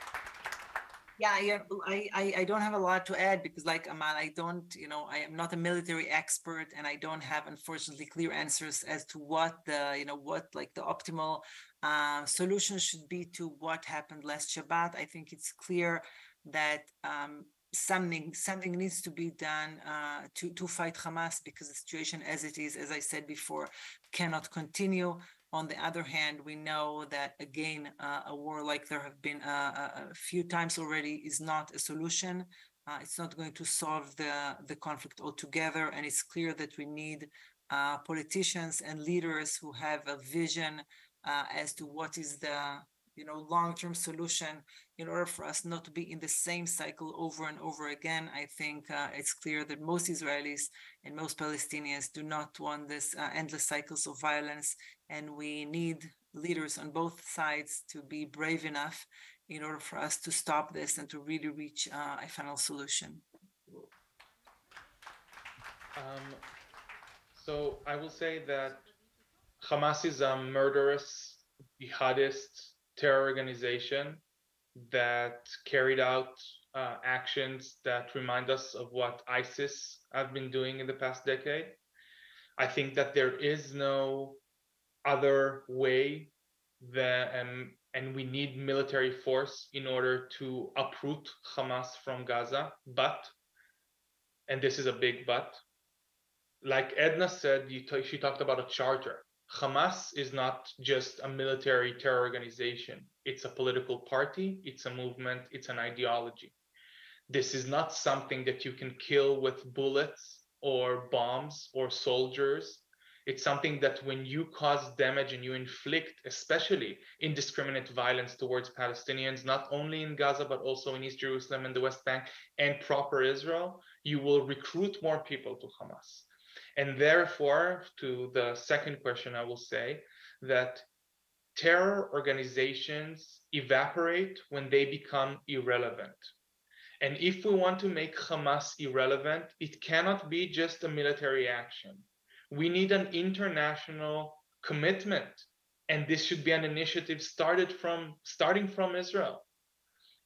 yeah, yeah, I, I, I don't have a lot to add because like Amal, I don't, you know, I am not a military expert and I don't have unfortunately clear answers as to what the, you know, what like the optimal uh, solution should be to what happened last Shabbat. I think it's clear that um, something something needs to be done uh, to to fight Hamas because the situation as it is, as I said before, cannot continue. On the other hand, we know that again, uh, a war like there have been uh, a, a few times already is not a solution. Uh, it's not going to solve the the conflict altogether, and it's clear that we need uh, politicians and leaders who have a vision uh, as to what is the you know long-term solution in order for us not to be in the same cycle over and over again. I think uh, it's clear that most israelis and most palestinians do not want this uh, endless cycles of violence and we need leaders on both sides to be brave enough in order for us to stop this and to really reach uh, a final solution. Um, so I will say that Hamas is a murderous jihadist terror organization that carried out uh, actions that remind us of what ISIS have been doing in the past decade. I think that there is no other way that, um, and we need military force in order to uproot Hamas from Gaza. But, and this is a big but, like Edna said, she talked about a charter. Hamas is not just a military terror organization. It's a political party, it's a movement, it's an ideology. This is not something that you can kill with bullets or bombs or soldiers. It's something that when you cause damage and you inflict, especially indiscriminate violence towards Palestinians, not only in Gaza, but also in East Jerusalem and the West Bank and proper Israel, you will recruit more people to Hamas. And therefore, to the second question, I will say that terror organizations evaporate when they become irrelevant. And if we want to make Hamas irrelevant, it cannot be just a military action. We need an international commitment. And this should be an initiative started from starting from Israel.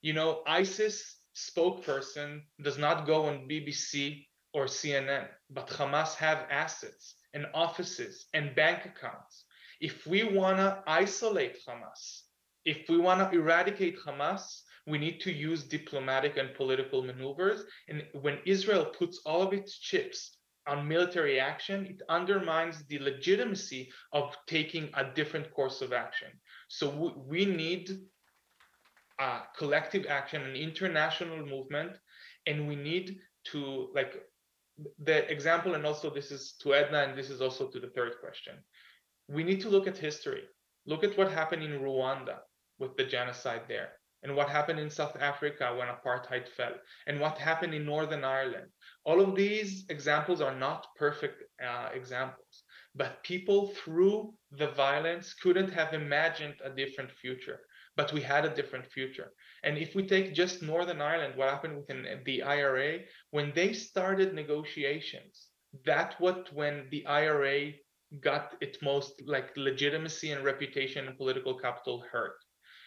You know, ISIS spokesperson does not go on BBC or CNN, but Hamas have assets and offices and bank accounts. If we want to isolate Hamas, if we want to eradicate Hamas, we need to use diplomatic and political maneuvers. And when Israel puts all of its chips on military action, it undermines the legitimacy of taking a different course of action. So we need a collective action, an international movement, and we need to like the example, and also this is to Edna, and this is also to the third question. We need to look at history. Look at what happened in Rwanda with the genocide there, and what happened in South Africa when apartheid fell, and what happened in Northern Ireland. All of these examples are not perfect uh, examples, but people through the violence couldn't have imagined a different future but we had a different future. And if we take just Northern Ireland, what happened within the IRA, when they started negotiations, that what when the IRA got its most like legitimacy and reputation and political capital hurt.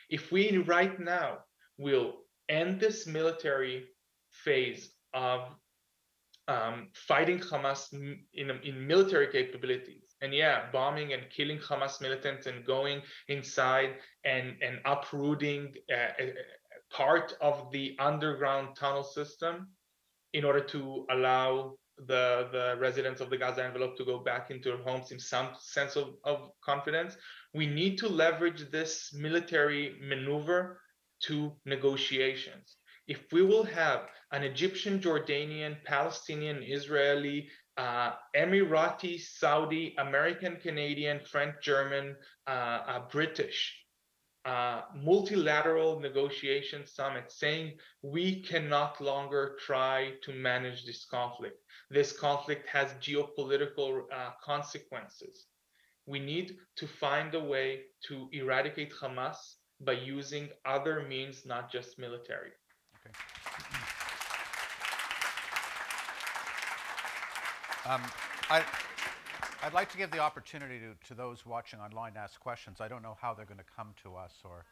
If we right now will end this military phase of um, fighting Hamas in, in military capabilities, and yeah, bombing and killing Hamas militants and going inside and, and uprooting uh, part of the underground tunnel system in order to allow the, the residents of the Gaza envelope to go back into their homes in some sense of, of confidence. We need to leverage this military maneuver to negotiations. If we will have an Egyptian, Jordanian, Palestinian, Israeli uh, Emirati, Saudi, American, Canadian, French, German, uh, uh, British uh, multilateral negotiation summit saying we cannot longer try to manage this conflict. This conflict has geopolitical uh, consequences. We need to find a way to eradicate Hamas by using other means, not just military. Um, I, would like to give the opportunity to, to those watching online to ask questions. I don't know how they're going to come to us or.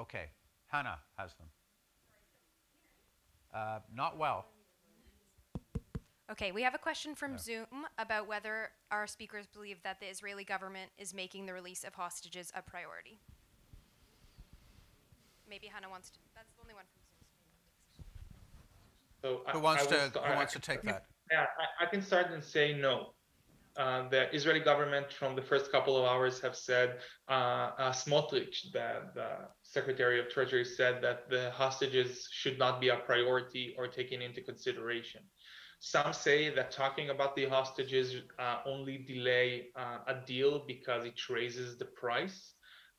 Okay, Hannah has them. Uh, not well. Okay, we have a question from Zoom about whether our speakers believe that the Israeli government is making the release of hostages a priority. Maybe Hannah wants to. That's the only one from Zoom. So who wants to who wants to take that? Yeah, I, I can start and say no. Uh, the Israeli government from the first couple of hours have said, uh, uh, Smotrich, the, the, Secretary of Treasury, said that the hostages should not be a priority or taken into consideration. Some say that talking about the hostages uh, only delay uh, a deal because it raises the price.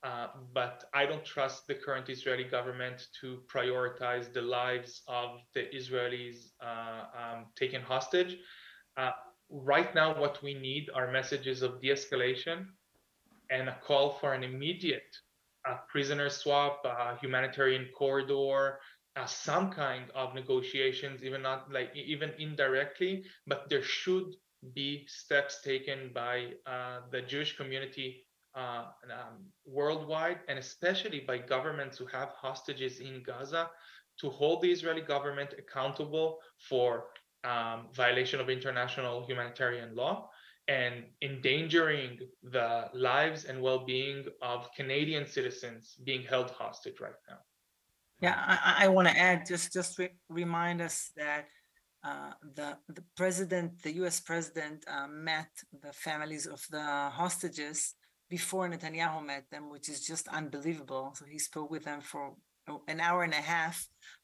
Uh, but I don't trust the current Israeli government to prioritize the lives of the Israelis uh, um, taken hostage. Uh, right now, what we need are messages of de escalation and a call for an immediate uh, prisoner swap, humanitarian corridor, uh, some kind of negotiations, even not like even indirectly, but there should be steps taken by uh, the Jewish community uh, um, worldwide, and especially by governments who have hostages in Gaza, to hold the Israeli government accountable for um, violation of international humanitarian law and endangering the lives and well-being of Canadian citizens being held hostage right now. Yeah, I, I want to add just just re- remind us that uh, the the president, the U.S. president, uh, met the families of the hostages before Netanyahu met them, which is just unbelievable. So he spoke with them for an hour and a half.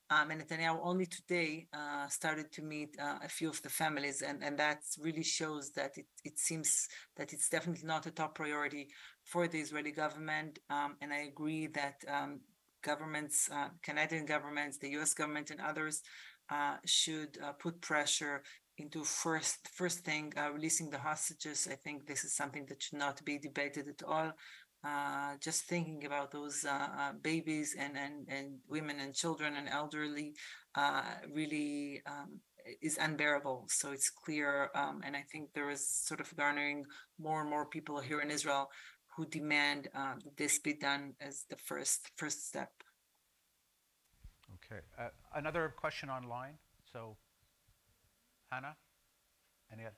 Um, and Netanyahu only today uh, started to meet uh, a few of the families, and, and that really shows that it, it seems that it's definitely not a top priority for the Israeli government. Um, and I agree that um, governments, uh, Canadian governments, the U.S. government, and others uh, should uh, put pressure into first first thing uh, releasing the hostages. I think this is something that should not be debated at all. Uh, just thinking about those uh, uh, babies and, and, and women and children and elderly really um, is unbearable. So it's clear, um, and I think there is sort of garnering more and more people here in Israel who demand uh, this be done as the first first step. Okay. Uh, another question online. So, Hannah, any other?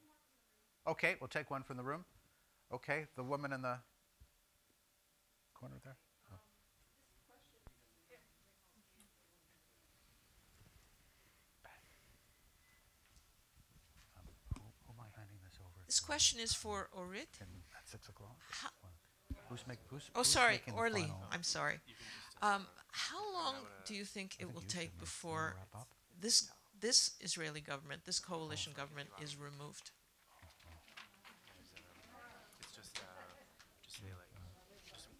Okay, we'll take one from the room. Okay, the woman in the corner there. Oh. Um, who, who am I handing this over This question is for Orit. At six o'clock? How- Who's make, who's? Oh, who's sorry, making Orly. I'm sorry. Um, how long do you think it think will take before this this Israeli government, this coalition government, is removed?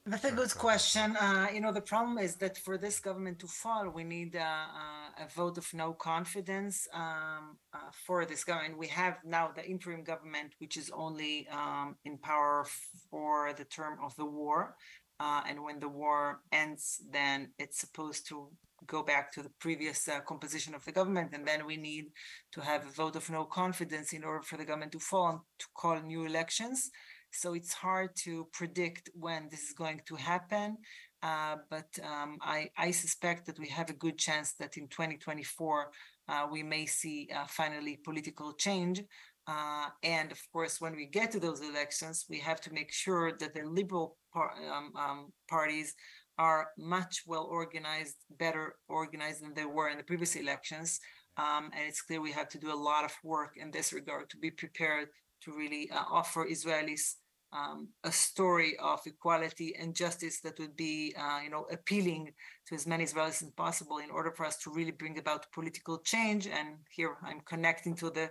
That's a good question. Uh, you know, the problem is that for this government to fall, we need uh, uh, a vote of no confidence um, uh, for this government. We have now the interim government, which is only um, in power for the term of the war. Uh, and when the war ends, then it's supposed to go back to the previous uh, composition of the government. And then we need to have a vote of no confidence in order for the government to fall and to call new elections. So it's hard to predict when this is going to happen. Uh, but um, I, I suspect that we have a good chance that in 2024 uh, we may see uh, finally political change. Uh, and of course, when we get to those elections, we have to make sure that the liberal par- um, um, parties are much well organized, better organized than they were in the previous elections. Um, and it's clear we have to do a lot of work in this regard to be prepared to really uh, offer Israelis um, a story of equality and justice that would be, uh, you know, appealing to as many Israelis as possible in order for us to really bring about political change. And here I'm connecting to the,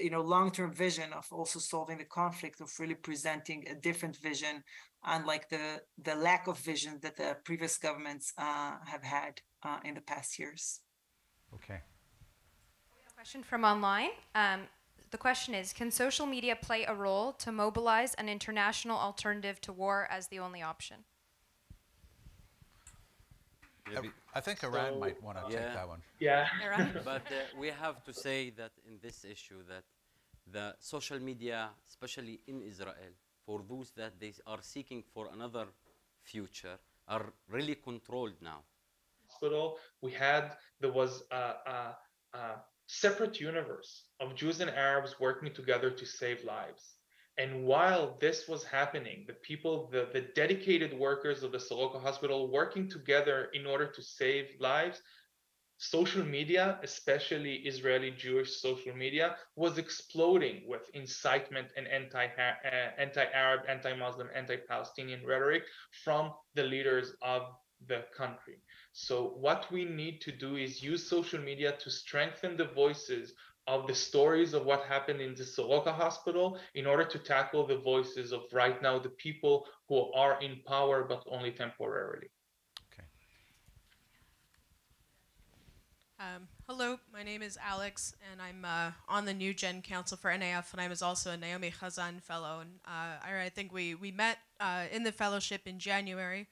you know, long-term vision of also solving the conflict of really presenting a different vision, unlike the the lack of vision that the previous governments uh, have had uh, in the past years. Okay. Question from online. Um, the question is Can social media play a role to mobilize an international alternative to war as the only option? Yeah, I think Eran So, might want to yeah. take that one. Yeah. Eran? but uh, we have to say that in this issue that the social media, especially in Israel, for those that they are seeking for another future, are really controlled now. hospital, we had there was a, a, a separate universe of Jews and Arabs working together to save lives. And while this was happening, the people, the, the dedicated workers of the Soroka Hospital working together in order to save lives, social media, especially Israeli Jewish social media, was exploding with incitement and anti uh, anti-Arab, anti-Muslim, anti-Palestinian rhetoric from the leaders of the country. So what we need to do is use social media to strengthen the voices of the stories of what happened in the Soroka hospital in order to tackle the voices of right now the people who are in power but only temporarily. Okay. Um, hello, my name is Alex, and I'm uh, on the New Gen Council for NIF, and I was also a Naomi Chazan Fellow. And uh, I, I think we we met uh, in the fellowship in January,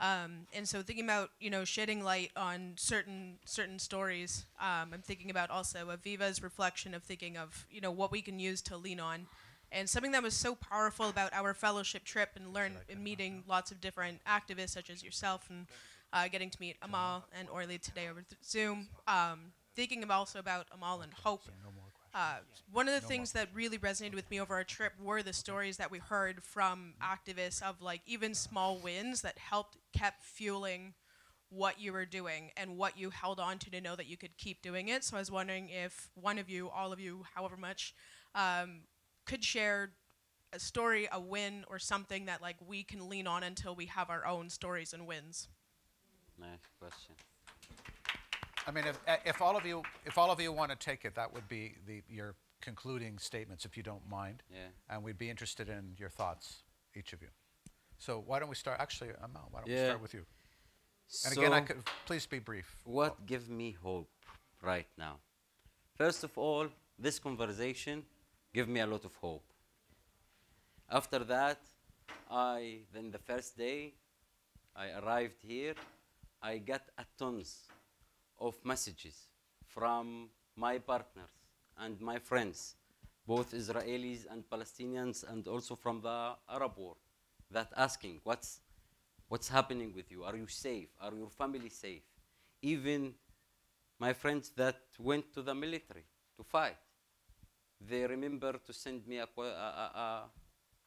um, and so thinking about you know shedding light on certain certain stories, um, I'm thinking about also Aviva's reflection of thinking of you know what we can use to lean on, And something that was so powerful about our fellowship trip and learn and meeting lots of different activists such as yourself and uh, getting to meet Amal and Orly today over Zoom. Um, thinking of also about Amal and Hope. Uh, one of the things that really resonated with me over our trip were the stories that we heard from activists of like even small wins that helped kept fueling what you were doing and what you held on to to know that you could keep doing it. So I was wondering if one of you, all of you, however much, um, could share a story, a win, or something that like we can lean on until we have our own stories and wins. Nice question. I mean, if, uh, if all of you, if all of you want to take it, that would be the, your concluding statements, if you don't mind. Yeah. And we'd be interested in your thoughts, each of you. So why don't we start, actually, Amal, why don't we start with you? And again, I could, please be brief. What gives me hope right now? First of all, this conversation give me a lot of hope. After that, I then the first day I arrived here, I got a tons of messages from my partners and my friends, both Israelis and Palestinians, and also from the Arab world, that asking what's what's happening with you? Are you safe? Are your family safe? Even my friends that went to the military to fight, they remember to send me a, a, a,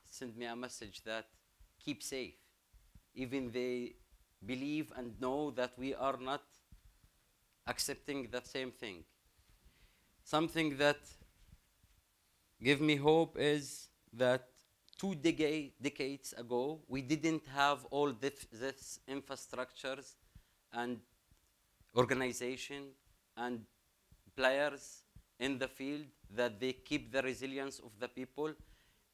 send me a message that keep safe. Even they believe and know that we are not accepting the same thing. Something that give me hope is that two decade, decades ago we didn't have all this, this infrastructures and organization and players in the field that they keep the resilience of the people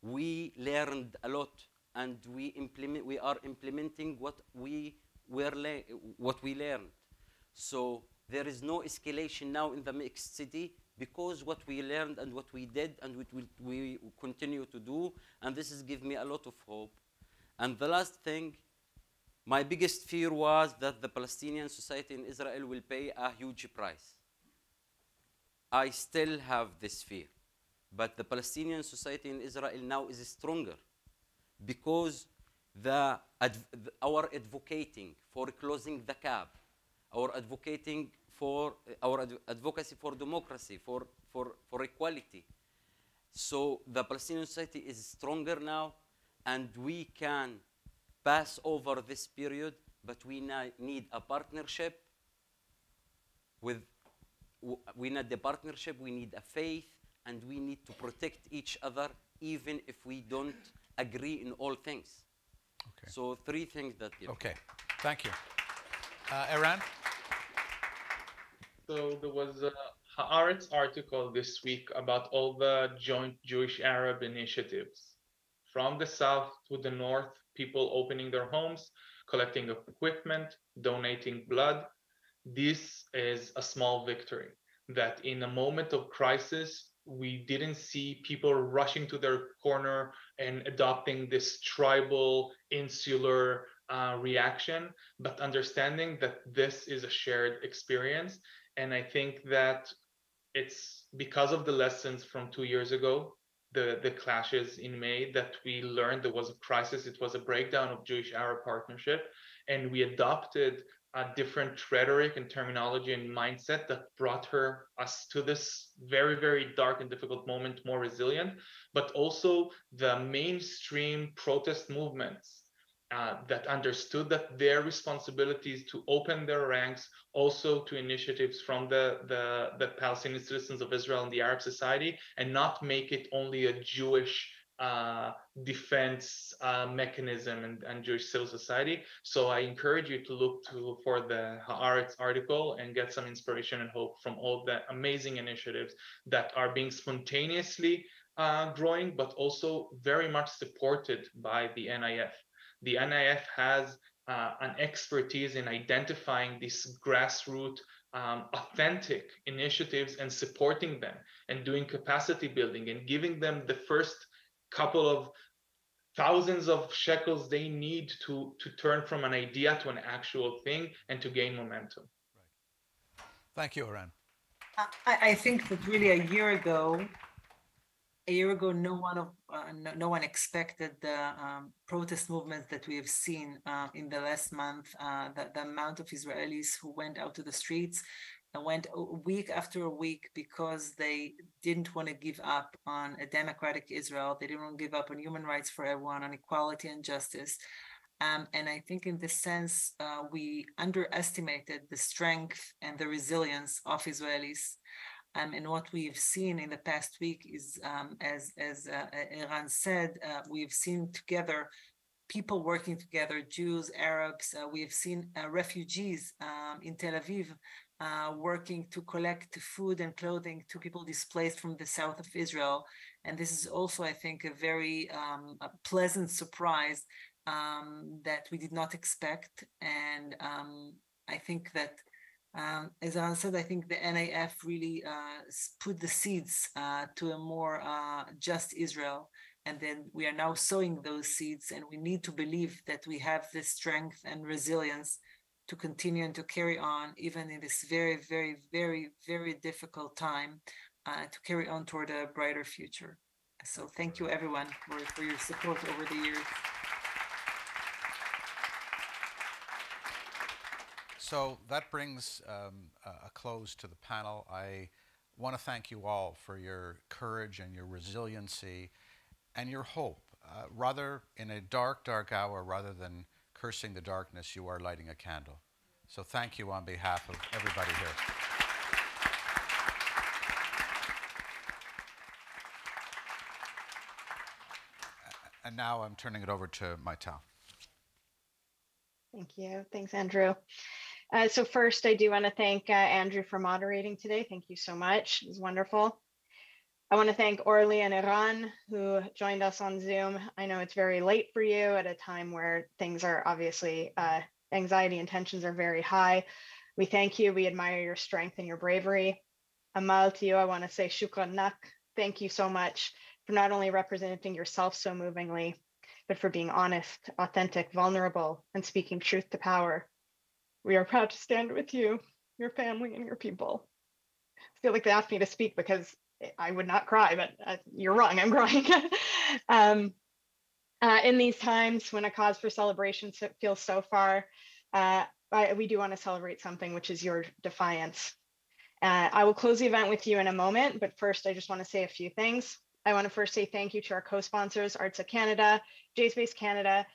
we learned a lot and we implement we are implementing what we were what we learned so there is no escalation now in the mixed city because what we learned and what we did and what we, we continue to do and this has given me a lot of hope. And the last thing my biggest fear was that the palestinian society in israel will pay a huge price. I still have this fear but the Palestinian society in Israel now is stronger because the, adv- our advocating for closing the gap, our advocating for our adv- advocacy for democracy, for, for, for equality. So the Palestinian society is stronger now, and we can pass over this period, but we need a partnership with we need the partnership, we need a faith, and we need to protect each other even if we don't agree in all things. Okay. So three things that give. Okay, thank you. Uh, Eran? So there was a Haaretz article this week about all the joint Jewish-Arab initiatives. From the south to the north, people opening their homes, collecting equipment, donating blood. This is a small victory that in a moment of crisis, we didn't see people rushing to their corner and adopting this tribal, insular uh, reaction, but understanding that this is a shared experience. And I think that it's because of the lessons from two years ago, the, the clashes in May, that we learned there was a crisis, it was a breakdown of Jewish Arab partnership. And we adopted a different rhetoric and terminology and mindset that brought her us to this very very dark and difficult moment more resilient but also the mainstream protest movements uh, that understood that their responsibility is to open their ranks also to initiatives from the, the the palestinian citizens of israel and the arab society and not make it only a jewish uh, defense uh, mechanism and, and Jewish civil society. So I encourage you to look to for the Haaretz article and get some inspiration and hope from all the amazing initiatives that are being spontaneously uh, growing, but also very much supported by the NIF. The NIF has uh, an expertise in identifying these grassroots um, authentic initiatives and supporting them and doing capacity building and giving them the first couple of thousands of shekels they need to to turn from an idea to an actual thing and to gain momentum. Thank you, Eran. I, I think that really a year ago, a year ago, no one of uh, no, no, one expected the um, protest movements that we have seen uh, in the last month. Uh, the, the, amount of Israelis who went out to the streets and went week after week because they didn't want to give up on a democratic Israel. They didn't want to give up on human rights for everyone, on equality and justice. Um, and I think in this sense, uh, we underestimated the strength and the resilience of Israelis. Um, and what we've seen in the past week is, um, as as uh, Eran said, uh, we've seen together people working together, Jews, Arabs. Uh, we have seen uh, refugees um, in Tel Aviv uh, working to collect food and clothing to people displaced from the south of Israel. And this is also, I think, a very um, a pleasant surprise um, that we did not expect. And um, I think that um, as I said, I think the NIF really uh, put the seeds uh, to a more uh, just Israel. And then we are now sowing those seeds, and we need to believe that we have the strength and resilience to continue and to carry on, even in this very, very, very, very difficult time, uh, to carry on toward a brighter future. So thank you, everyone, for, for your support over the years. So that brings um, a close to the panel. I want to thank you all for your courage and your resiliency and your hope. Uh, rather, in a dark, dark hour, rather than cursing the darkness, you are lighting a candle. So thank you on behalf of everybody here. And now I'm turning it over to Maital. Thank you. Thanks, Andrew. Uh, so first, I do want to thank uh, Andrew for moderating today. Thank you so much. It was wonderful. I want to thank Orly and Eran who joined us on Zoom. I know it's very late for you at a time where things are obviously, uh, anxiety and tensions are very high. We thank you. We admire your strength and your bravery. Amal, to you, I want to say shukran nak. Thank you so much for not only representing yourself so movingly, but for being honest, authentic, vulnerable, and speaking truth to power. We are proud to stand with you, your family, and your people. I feel like they asked me to speak because I would not cry, but uh, you're wrong, I'm crying. um, uh, in these times when a cause for celebration feels so far, uh, I, we do want to celebrate something, which is your defiance. Uh, I will close the event with you in a moment, but first I just want to say a few things. I want to first say thank you to our co-sponsors, Arts of Canada, JSpace Canada,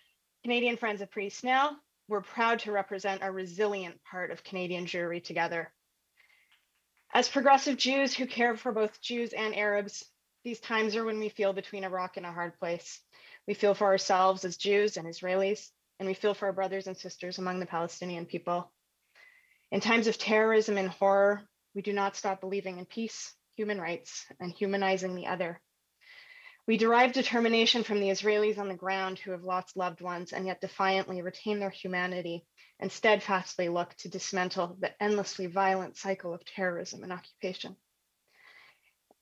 Canadian Friends of Pri Snell, we're proud to represent a resilient part of Canadian Jewry together. As progressive Jews who care for both Jews and Arabs, these times are when we feel between a rock and a hard place. We feel for ourselves as Jews and Israelis, and we feel for our brothers and sisters among the Palestinian people. In times of terrorism and horror, we do not stop believing in peace, human rights, and humanizing the other. We derive determination from the Israelis on the ground who have lost loved ones and yet defiantly retain their humanity and steadfastly look to dismantle the endlessly violent cycle of terrorism and occupation.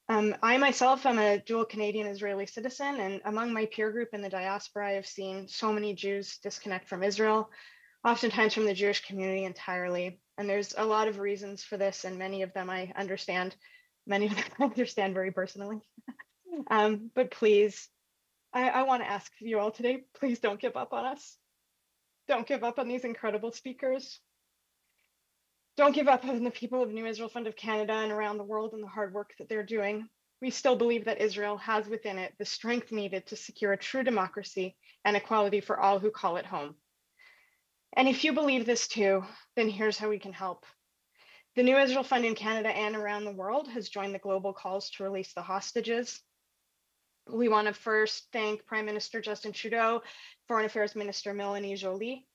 Um, I myself am a dual Canadian Israeli citizen, and among my peer group in the diaspora, I have seen so many Jews disconnect from Israel, oftentimes from the Jewish community entirely. And there's a lot of reasons for this, and many of them I understand, many of them I understand very personally. Um, but please, I, I want to ask you all today, please don't give up on us. Don't give up on these incredible speakers. Don't give up on the people of New Israel Fund of Canada and around the world and the hard work that they're doing. We still believe that Israel has within it the strength needed to secure a true democracy and equality for all who call it home. And if you believe this too, then here's how we can help. The New Israel Fund in Canada and around the world has joined the global calls to release the hostages we want to first thank Prime Minister Justin Trudeau, Foreign Affairs Minister Melanie Joly.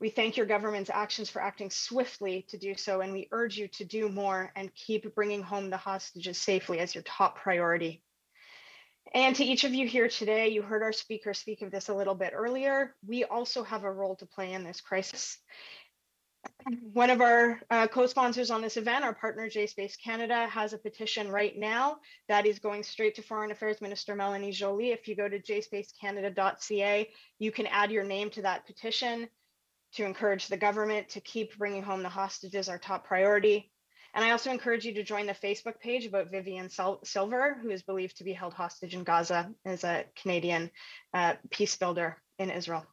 We thank your government's actions for acting swiftly to do so, and we urge you to do more and keep bringing home the hostages safely as your top priority. And to each of you here today, you heard our speaker speak of this a little bit earlier. We also have a role to play in this crisis. One of our uh, co-sponsors on this event, our partner JSpace Canada, has a petition right now that is going straight to Foreign Affairs Minister Melanie Joly. If you go to jspacecanada.ca, you can add your name to that petition to encourage the government to keep bringing home the hostages, our top priority. And I also encourage you to join the Facebook page about Vivian Silver, who is believed to be held hostage in Gaza as a Canadian uh, peace builder in Israel.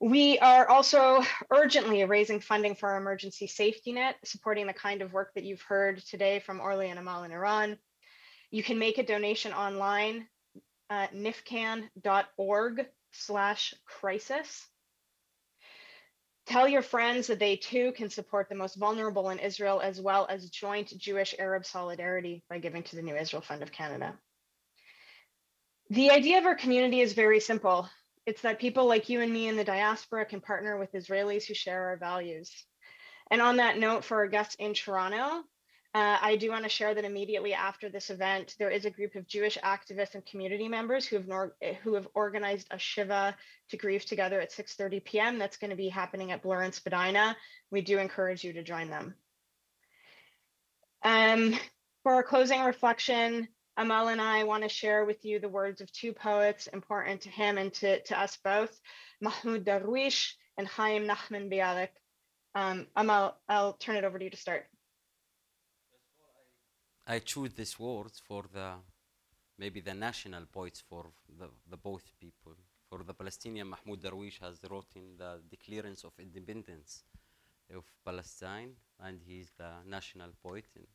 We are also urgently raising funding for our emergency safety net, supporting the kind of work that you've heard today from Orly and Amal in Eran. You can make a donation online at nifcan.org slash crisis. Tell your friends that they too can support the most vulnerable in Israel as well as joint Jewish Arab solidarity by giving to the New Israel Fund of Canada. The idea of our community is very simple. It's that people like you and me in the diaspora can partner with Israelis who share our values. And on that note, for our guests in Toronto, uh, I do want to share that immediately after this event, there is a group of Jewish activists and community members who have, who have organized a Shiva to grieve together at 6.30 p.m. That's going to be happening at Bloor and Spadina. We do encourage you to join them. Um, for our closing reflection, Amal and I want to share with you the words of two poets important to him and to, to us both, Mahmoud Darwish and Chaim Nachman Bialik. Um, Amal, I'll turn it over to you to start. I choose these words for the maybe the national poets for the, the both people. For the Palestinian, Mahmoud Darwish has written the Declaration of Independence of Palestine, and he's the national poet. And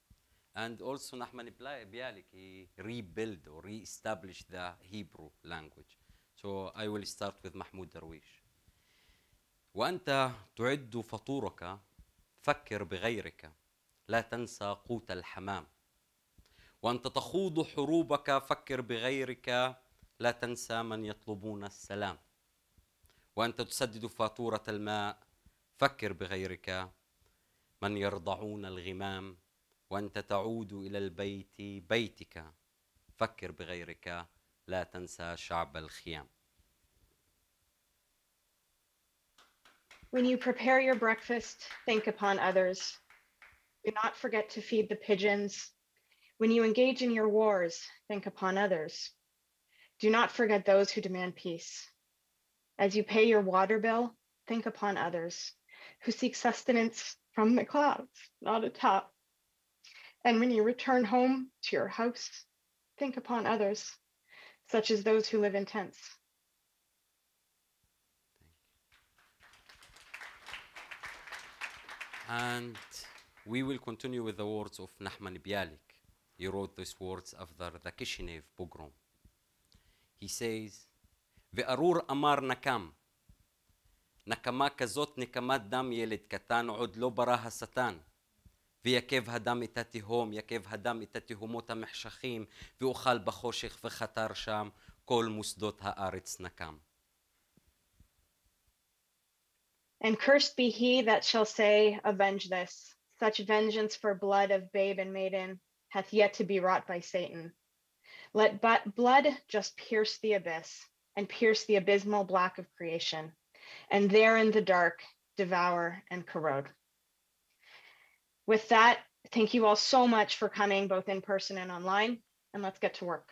also Nachman Bialik, he rebuilt or re-established the Hebrew language. So I will start with Mahmoud Darwish. وأنت تعد فطورك فكر بغيرك لا تنسى قوت الحمام وأنت تخوض حروبك فكر بغيرك لا تنسى من يطلبون السلام وأنت تسدد فاتورة الماء فكر بغيرك من يرضعون الغمام وانت تعود الى البيت بيتك فكر بغيرك لا تنسى شعب الخيام When you prepare your breakfast, think upon others. Do not forget to feed the pigeons When you engage in your wars, think upon others. Do not forget those who demand peace. As you pay your water bill, think upon others who seek sustenance from the clouds, not atop. And when you return home to your house, think upon others, such as those who live in tents. And we will continue with the words of Nachman Bialik. He wrote these words after the Kishinev pogrom. He says, וארור אמר נקם, נקמה כזאת נקמת דם ילד קטן, עוד לא ברא השטן. ויקב הדם את התהום, יקב הדם את התהומות המחשכים, ואוכל בחושך וחתר שם, כל מוסדות הארץ נקם. And cursed be he that shall say, Avenge this, such vengeance for blood of babe and maiden, hath yet to be wrought by Satan. Let but blood just pierce the abyss and pierce the abysmal black of creation, and there in the dark devour and corrode. With that, thank you all so much for coming, both in person and online, and let's get to work.